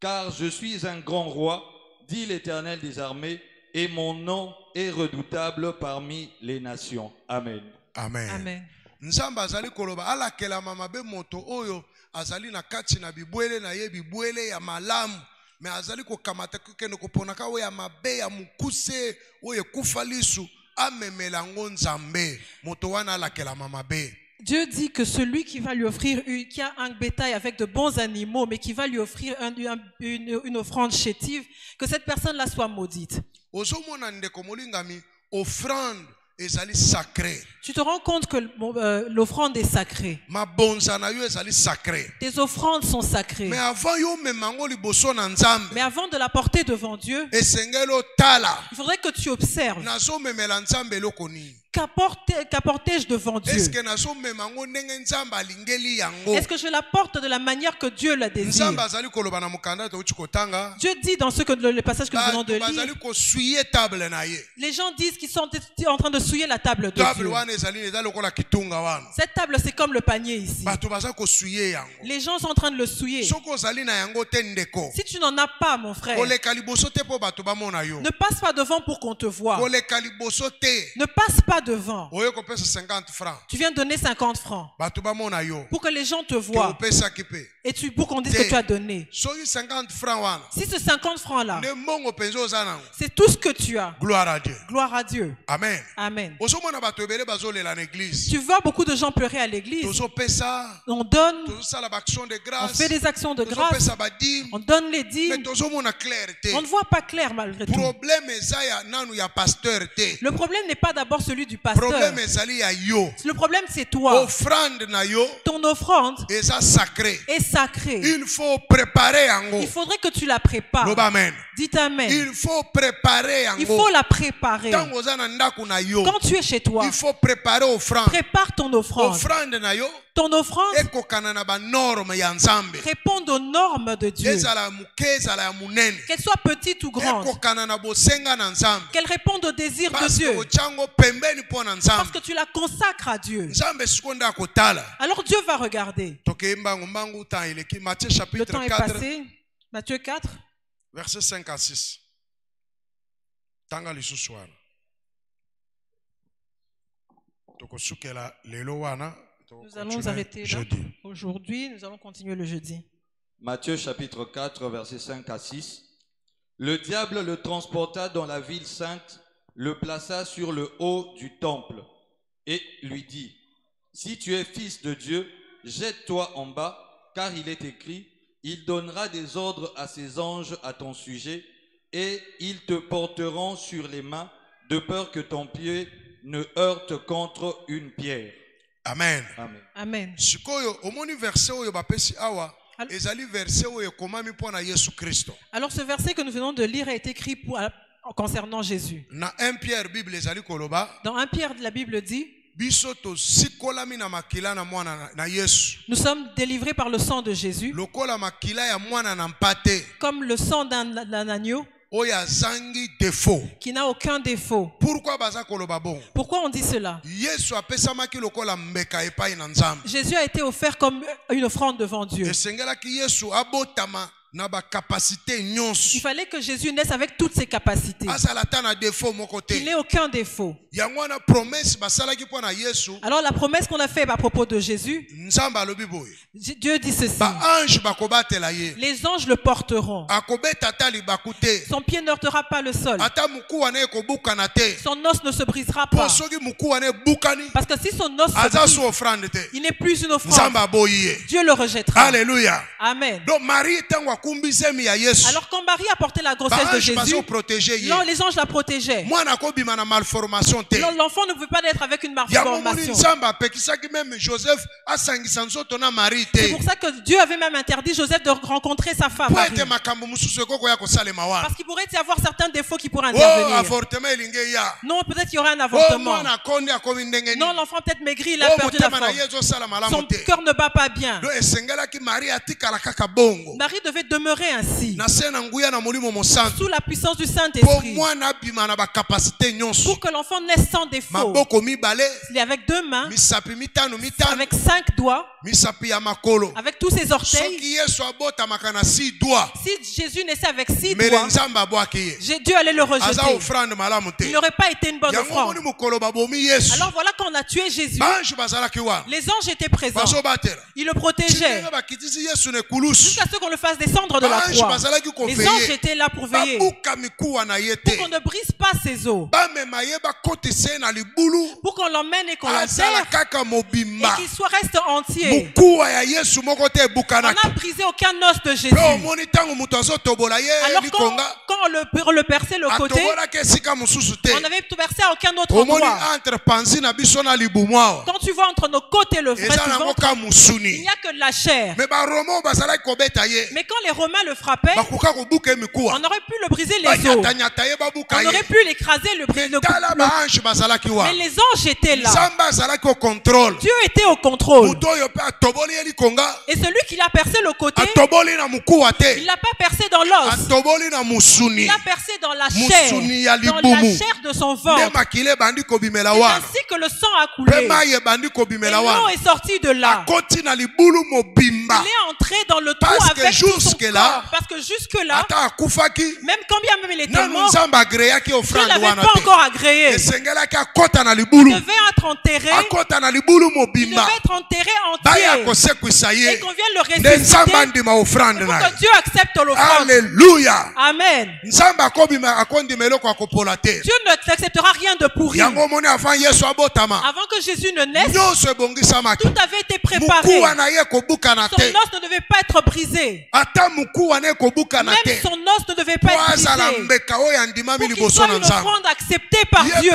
C: Car je suis un grand roi, dit l'Éternel des armées, et mon nom est redoutable parmi les nations. Amen.
B: amen
A: Amen.
B: nzambe azali koloba alakelama mabe moto oyo azali na kati na bibwele na ye bibwele ya malamu me azali kokamata kokende koponaka oyo ya mabe ya mokuse oyo ekufa lisu amemela yango nzambe moto wana alakelama mabe
A: Dieu dit que celui qui va lui offrir, une- qui a un bétail avec de bons animaux, mais qui va lui offrir un- un- une, une offrande chétive, que cette personne-là soit maudite.
B: offrande ezali sacré
A: Tu te rends compte que euh, l'offrande est sacrée.
B: mabonza na yo ezali sacré
A: Tes offrandes sont sacrées.
B: me avant yo omema yango liboso na nzambe
A: Mais avant de la porter devant Dieu, il faudrait que tu observes
B: nazomemela nzambe eloko nini?
A: qu'apporte- qu'apportais-je devant Dieu? Est-ce que je la porte de la manière que Dieu la désire? Dieu dit dans ce que, le, passage que nous venons de lire, les gens disent qu'ils sont en train de souiller la table de Dieu. Cette table, c'est comme le panier ici. Les gens sont en train de le souiller. Si tu n'en as pas, mon frère, ne passe pas devant pour qu'on te voie. Ne passe pas devant.
B: oye kopesa 50 francs.
A: Tu viens donner 50 francs. Pour que les gens te voient. et tu, pour qu'on dise que tu as donné.
B: soki 50 francs wana.
A: Si ce 50 francs-là, c'est tout ce que tu as,
B: gloire à dieu.
A: Gloire à Dieu.
B: amen.
A: Amen. Tu vois beaucoup de gens pleurer à l'église. On donne,
B: de
A: on fait des actions de grâce,
B: badime
A: on donne les
B: me
A: dîmes. On ne voit pas clair malgré tout. Le problème n'est pas d'abord celui du pasteur. Le problème, c'est toi.
B: offrande na yo
A: Ton offrande est sacrée.
B: il faut préparer yango
A: Il faudrait que tu la prépares. Dites Amen.
B: il faut préparer
A: Il faut la préparer. Quand tu es chez toi,
B: il faut préparer offrande
A: prépare ton offrande. Ton offrande réponde aux normes de Dieu. Qu'elle soit petite ou grande. Qu'elle réponde aux désirs de Dieu. Parce que tu la consacres à Dieu. Alors Dieu va regarder. Le temps est
B: 4
A: passé. Matthieu 4.
B: verset 5 à 6 tanga lisusu wana tokosukela lelo wana
A: Nous allons arrêter là.
B: jeudi
A: Aujourd'hui, nous allons continuer le jeudi.
C: Matthieu chapitre 4, versets 5 à 6. Le diable le transporta dans la ville sainte, le plaça sur le haut du temple et lui dit, Si tu es fils de Dieu, jette-toi en bas, car il est écrit, Il donnera des ordres à ses anges à ton sujet, et ils te porteront sur les mains, de peur que ton pied ne heurte contre une pierre.
B: Amen.
C: Amen.
A: Amen.
B: sikoyo omoni verse oyo bapesi awa
A: Al-
B: ezali verse oyo ekomami mpo na yesu kristo
A: Alors ce verset que nous venons de lire est écrit pour- euh, concernant Jésus.
B: na 1 pierre bible ezali koloba.
A: Dans 1 Pierre, la Bible dit,
B: biso tosikolami na makila na mwana na- na yesu.
A: nous sommes délivrés par le sang de Jésus,
B: lokola makila ya mwana na mpa te
A: comme le sang d'un agneau qui n'a aucun défaut.
B: pourkui baza koloba bongo?
A: Pourquoi on dit cela?
B: Yesu apesamaki lokola mbeka epai na nzambe
A: Jésus a été offert comme une offrande devant Dieu. Il fallait que Jésus naisse avec toutes ses capacités. Il n'ait aucun défaut. Alors la promesse qu'on a faite à propos de Jésus, Dieu dit ceci. Les anges le porteront. Son pied n'heurtera pas le sol. Son os ne se brisera pas. Parce que si son os se brise, il n'est plus une offrande. Dieu le rejettera.
B: alleluya
A: Amen.
B: donc marie
A: Alors quand Marie a porté la grossesse de Jésus, non, les anges la protégeaient. L'enfant ne pouvait pas naître avec une malformation. C'est pour ça que Dieu avait même interdit Joseph de rencontrer sa femme. Marie. Parce qu'il pourrait y avoir certains défauts qui pourraient
B: o
A: intervenir. Non, peut-être qu'il y aurait un
B: o
A: avortement. Non, l'enfant peut-être maigri, il a
B: o
A: perdu la forme. Son cœur ne bat pas bien.
B: Marie
A: devait demeurer ainsi, sous la puissance du Saint-Esprit, pour que l'enfant naisse sans défaut. Il est avec deux mains, avec cinq doigts, avec tous ses orteils.
B: si
A: Jésus naissait avec six doigts, Dieu allait le rejeter. Il n'aurait pas été une bonne offrande. Alors voilà qu'on a tué Jésus. Les anges étaient présents. Ils le protégeaient jusqu'à ce qu'on le fasse descendre de la croix. Les anges étaient là pour veiller, pour qu'on ne brise pas ses os, pour qu'on l'emmène et qu'on l'enterre et qu'il soit reste entier. On n'a brisé aucun os de Jésus. Alors quand, on, le, on le perçait le côté, on avait tout versé à aucun autre endroit. Quand tu vois entre nos côtes et le vrai il n'y a que de la chair. Mais quand les Romains le frappaient, on aurait pu le briser les os. On aurait pu l'écraser, le briser. Le, mais les anges étaient là. Dieu était au contrôle. Et celui qui l'a percé le côté, il l'a pas percé dans l'os. Il l'a percé dans la chair. Dans la chair de son ventre. C'est ainsi que le sang a coulé. Et l'eau est sortie de là. Il est entré dans le trou avec tout son corps. Parce que jusque-là, même quand bien même il était mort, Dieu
B: wana
A: pas encore agréé. Il devait être enterré. Il devait être enterré entier. Et qu'on vienne le ressusciter pour que Dieu accepte l'offrande.
B: alleluya
A: Amen. Dieu ne t'acceptera rien de pourri.
B: avant
A: que Jésus ne naisse, tout avait été préparé. Son os ne devait pas être brisé. Même son os ne devait pas être brisé. Pour qu'il soit une offrande acceptée par Dieu.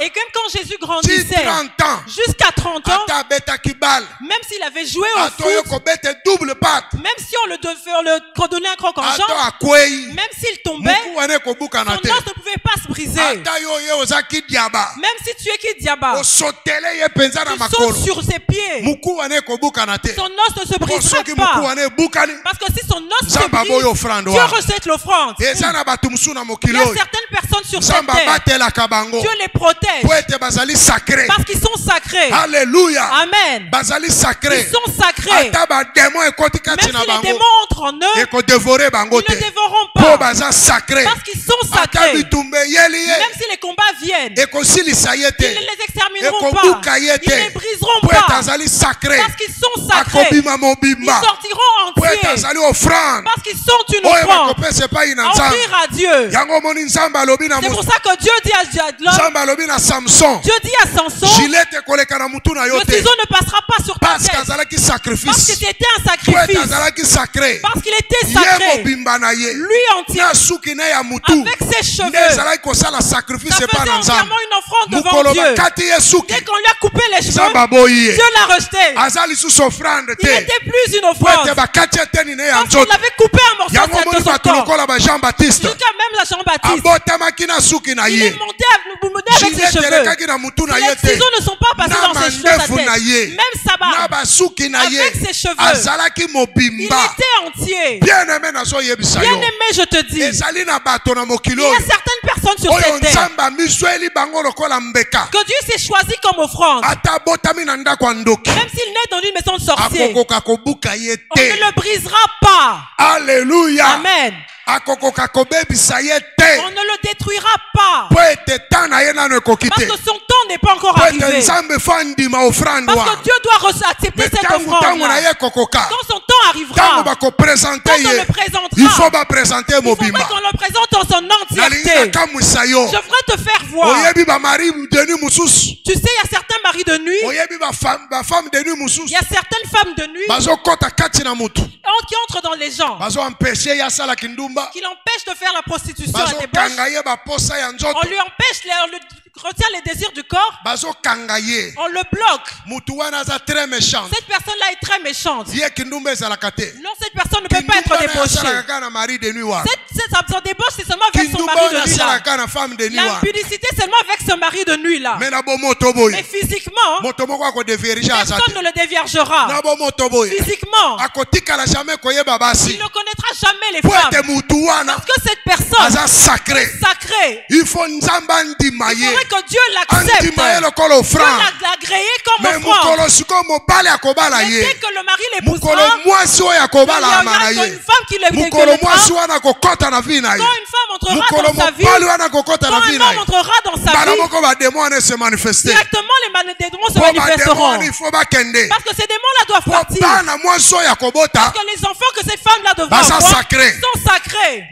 A: Et même quand Jésus grandissait,
B: 30 ans
A: jusqu'à 30 ans, même s'il avait joué au foot, même si on le, devait, le un croc en jambe, même s'il tombait, son os ne pouvait pas se briser. Même si tu es qui diaba, tu sautes sur ses pieds. Son os ne se brisera pas. Parce que si son os se
B: ofrande
A: Dieu
B: wana
A: recette l'offrande. Il y a certaines personnes sur cette terre, Dieu les protège. Parce qu'ils sont sacrés.
B: alleluya
A: Amen. Ils sont sacrés. Même si les démons entrent en eux, ils ne dévoreront pas. Parce qu'ils sont sacrés. Même si les combats viennent, ils ne les extermineront pas. Ils ne briseront
B: po ete
A: pas. parce qu'ils sont sacrés. Ils sortiront
B: po
A: parce qu'ils sont une
B: oyo
A: offrande. offrir à Dieu. C'est pour ça que Dieu dit à l'homme, Dieu dit à Samson, le ciseau ne passera pas sur ta
B: parce
A: tête. parce que c'était un sacrifice, parce qu'il était sacré, lui entier, avec ses cheveux. Ça faisait entièrement une offrande devant Dieu. Dès qu'on lui a coupé les cheveux, Dieu l'a rejeté. Il n'était plus une offrande. L'avait coupé un morceau
B: yango
A: de
B: omoni
A: son
B: bato
A: corps.
B: lokola ba jean baptiste
A: Jusqu'à même la Jean-Baptiste. Il est monté avec ses cheveux. Les ciseaux ne sont pas passés dans ses cheveux, sa tête. Même sa
B: na
A: barbe.
B: basuki na ye
A: Avec ses cheveux. Il était entier.
B: bien
A: aimé, je te dis. Il y a certaines personnes sur cette terre que Dieu s'est choisi comme offrande. Même s'il naît dans une maison de sorcier, on ne le brisera pas.
B: alleluya
A: Amen. On ne le détruira pas. Parce que son temps n'est pas encore arrivé. Parce que Dieu doit accepter cette offrande. Quand son temps arrivera, quand on le présentera,
B: il faut
A: qu'on le présente en son entièreté. Je ferai te faire voir. Tu sais, il y a certains maris de nuit, il y a certaines femmes de nuit qui entrent dans les gens,
B: bazoampeshe ye asalaki ndumba
A: qui l'empêchent de faire la prostitution à des On lui empêche, lui retient les désirs du corps, on le bloque.
B: très méchant
A: Cette personne-là est très méchante. Non, cette personne ne peut pas être débauchée. Cette, son débauche, c'est seulement avec son mari de nuit L'impudicité seulement avec ce mari de nuit là. Mais physiquement, personne ne le déviergera. Physiquement, il ne connaîtra jamais les femmes. Parce que cette personne
B: sacré.
A: sacrée,
B: il faut
A: que Dieu l'accepte. Dieu
B: lokola
A: l'a
B: offrande
A: l'a agréé comme
B: me
A: offrande. Mais dès que le mari l'épousera, il y
B: ye
A: une femme qui le Quand une femme entrera dans sa vie, quand
B: vi
A: un
B: na
A: homme
B: ye
A: entrera dans sa vie, directement les démons se manifesteront. Parce que ces démons-là doivent partir. Parce que les enfants que ces femmes-là devront avoir
B: sacrés.
A: sont sacrés.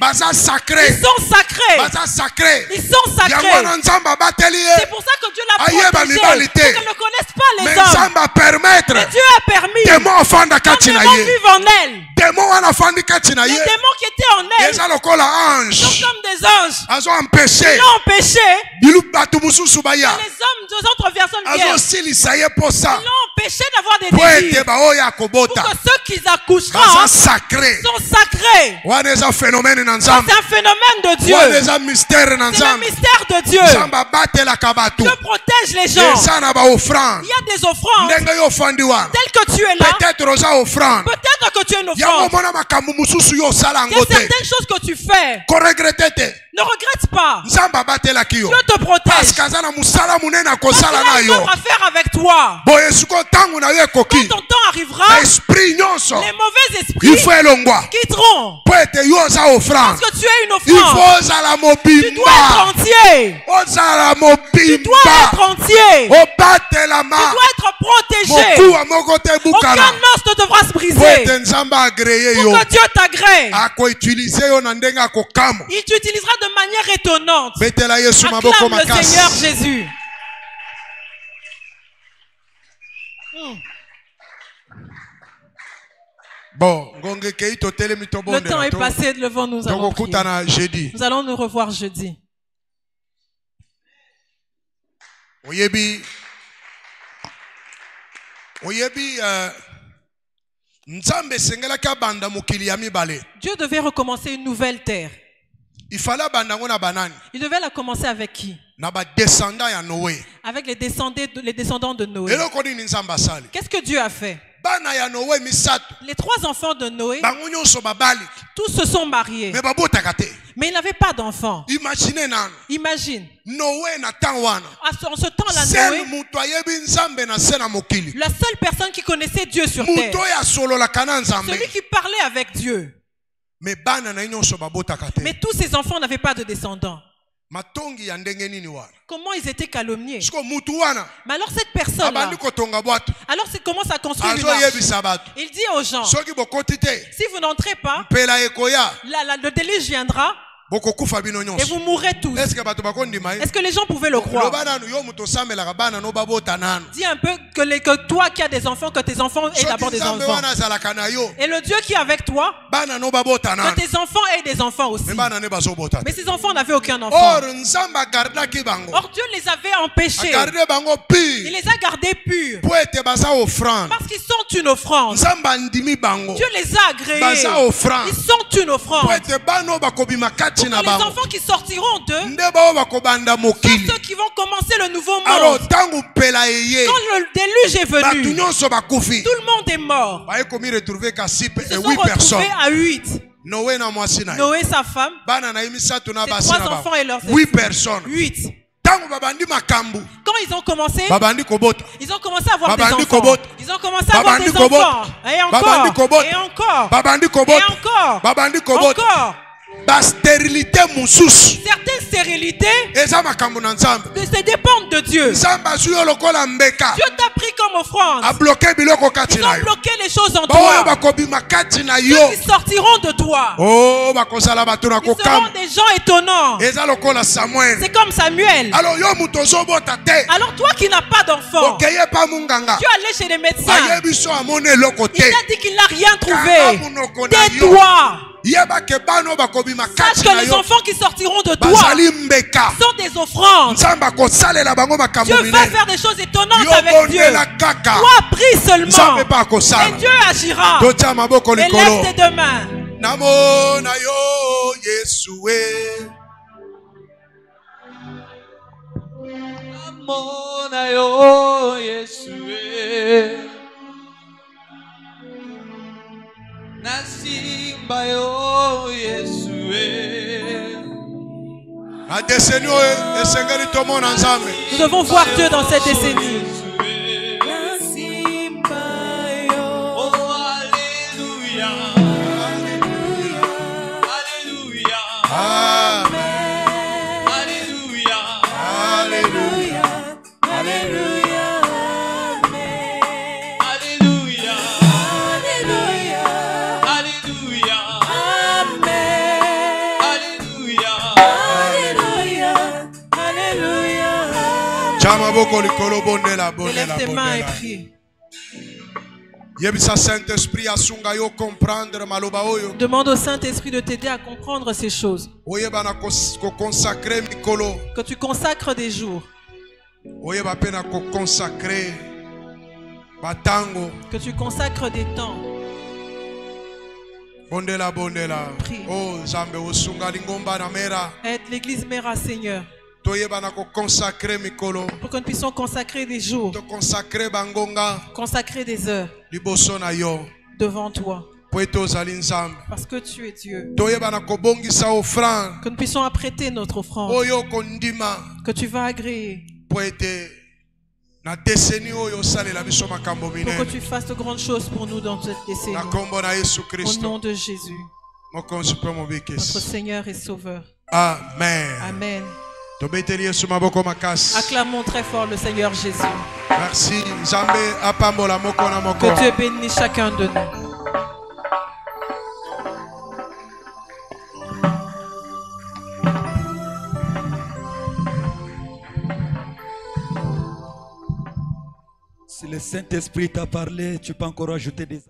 A: Ils sont sacrés. Ils sont sacrés.
B: wana nzambe abateli
A: C'est pour ça que Dieu l'a protégé. Pour ne connaisse pas hommes. Mais Dieu a permis.
B: ye
A: vivent en elle, les démons qui étaient en elle sont
B: ange
A: comme des anges. Ils l'ont empêché. Les hommes, deux autres personnes Ils l'ont empêché d'avoir des désirs. Pour que ceux qui accoucheront sont sacrés. C'est un phénomène de Dieu. C'est
B: nzambe
A: mystère de Dieu. Dieu protège les gens. Il y a des offrandes telles que tu es là.
B: peut-être
A: Peut-être que tu es une offrande. Il y a certaines choses que tu fais. Ne regrette pas. Dieu te protège. Parce qu'il a une œuvre à faire avec toi. Quand ton temps arrivera, les mauvais esprits quitteront. Parce que tu es une offrande. Tu dois être entier. Tu dois être entier. Tu dois être protégé. Aucun os ne devra se briser. Pour que Dieu t'agrée. Il t'utilisera de manière étonnante. Acclame le Seigneur Jésus. Le temps est passé devant nous. allons prier. Nous allons nous revoir jeudi.
B: mibale
A: Dieu devait recommencer une nouvelle terre. Il devait la commencer avec qui? Avec les descendants, les descendants de Noé. Qu'est-ce que Dieu a fait? Les trois enfants de Noé, tous se sont mariés. Mais ils n'avaient pas d'enfants.
B: imagine
A: ce- en ce temps-là, Noé, la seule personne qui connaissait Dieu sur terre, celui qui parlait avec Dieu. Mais tous ces enfants n'avaient pas de descendants. Comment ils étaient calomniés? Mais alors cette
B: bwato
A: alors il commence à construire une Il dit aux gens, si vous n'entrez pas, la- la- le déluge viendra et vous mourrez tous.
B: ye
A: Est-ce que les gens pouvaient le croire? Dis un peu que, les- que toi qui as des enfants, que tes enfants aient d'abord des enfants. Et le Dieu qui est avec toi, que tes enfants aient des enfants aussi. Mais ces enfants n'avaient aucun enfant.
B: or
A: Dieu les avait empêchés. Il les a gardés purs. Parce qu'ils sont une offrande. Dieu les a agréés. Ils sont une offrande. Pour que les enfants qui sortiront d'eux,
B: mokili
A: ceux qui vont commencer le nouveau monde. Quand le déluge est venu, tout le monde est mort. Ils se sont
B: 8
A: retrouvés à huit.
B: noe na mwasi na ye
A: Noé, sa femme, ses trois enfants et leurs
B: bango 8
A: époux.
B: personnes
A: Quand ils ont commencé, ils ont commencé à avoir des enfants. Ils ont commencé à avoir
B: Babandi
A: des enfants. Et encore. Et encore. Et Encore.
B: Bastérilité mosusu
A: Certaines stérilités
B: eza makambo na nzambe
A: de se dépendent de Dieu.
B: nzambe azwi yo lokola mbeka
A: Dieu t'a pris comme offrande.
B: abloke biloko kati
A: Ils
B: na
A: ont
B: yo
A: bloqué les choses en toi.
B: bakobima kati na yo
A: Ceux qui sortiront de toi.
B: o bakozala bato na
A: des gens étonnants.
B: eza lokola samuel
A: C'est comme Samuel.
B: alors yo moto ozobota te
A: Alors toi qui n'as pas d'enfant,
B: okeye pa munganga
A: tu es allé chez les médecins.
B: ayebi so amoni eloko
A: Il t'a dit qu'il n'a rien trouvé. Tais-toi. Sache que les enfants qui sortiront de toi sont des offrandes. Dieu va faire des choses étonnantes avec Dieu. Toi, prie seulement. Et Dieu agira.
B: totia maboko
A: Et lève
B: likolo
A: tes deux mains.
B: namona yo
C: Namona yo Yesue
B: tomona nzambe
A: Nous devons voir Dieu dans cette décennie. Lève tes mains et prie. Demande au Saint-Esprit de t'aider à comprendre ces choses. Que tu consacres des jours. Que tu consacres des temps. Prie.
B: o nzambe osunga lingomba na mera
A: Aide l'église Mère Seigneur. Pour que nous puissions consacrer des jours. Consacrer des heures devant toi. Parce que tu es Dieu. Que nous puissions apprêter notre offrande. Que tu vas agréer. Pour que tu fasses de grandes choses pour nous dans cette décennie. Au nom de Jésus, notre Seigneur et Sauveur.
B: amen
A: Amen. Acclamons très fort le Seigneur Jésus.
B: merci
A: Que Dieu bénisse chacun de nous.
D: Si le Saint-Esprit t'a parlé, tu peux encore ajouter des...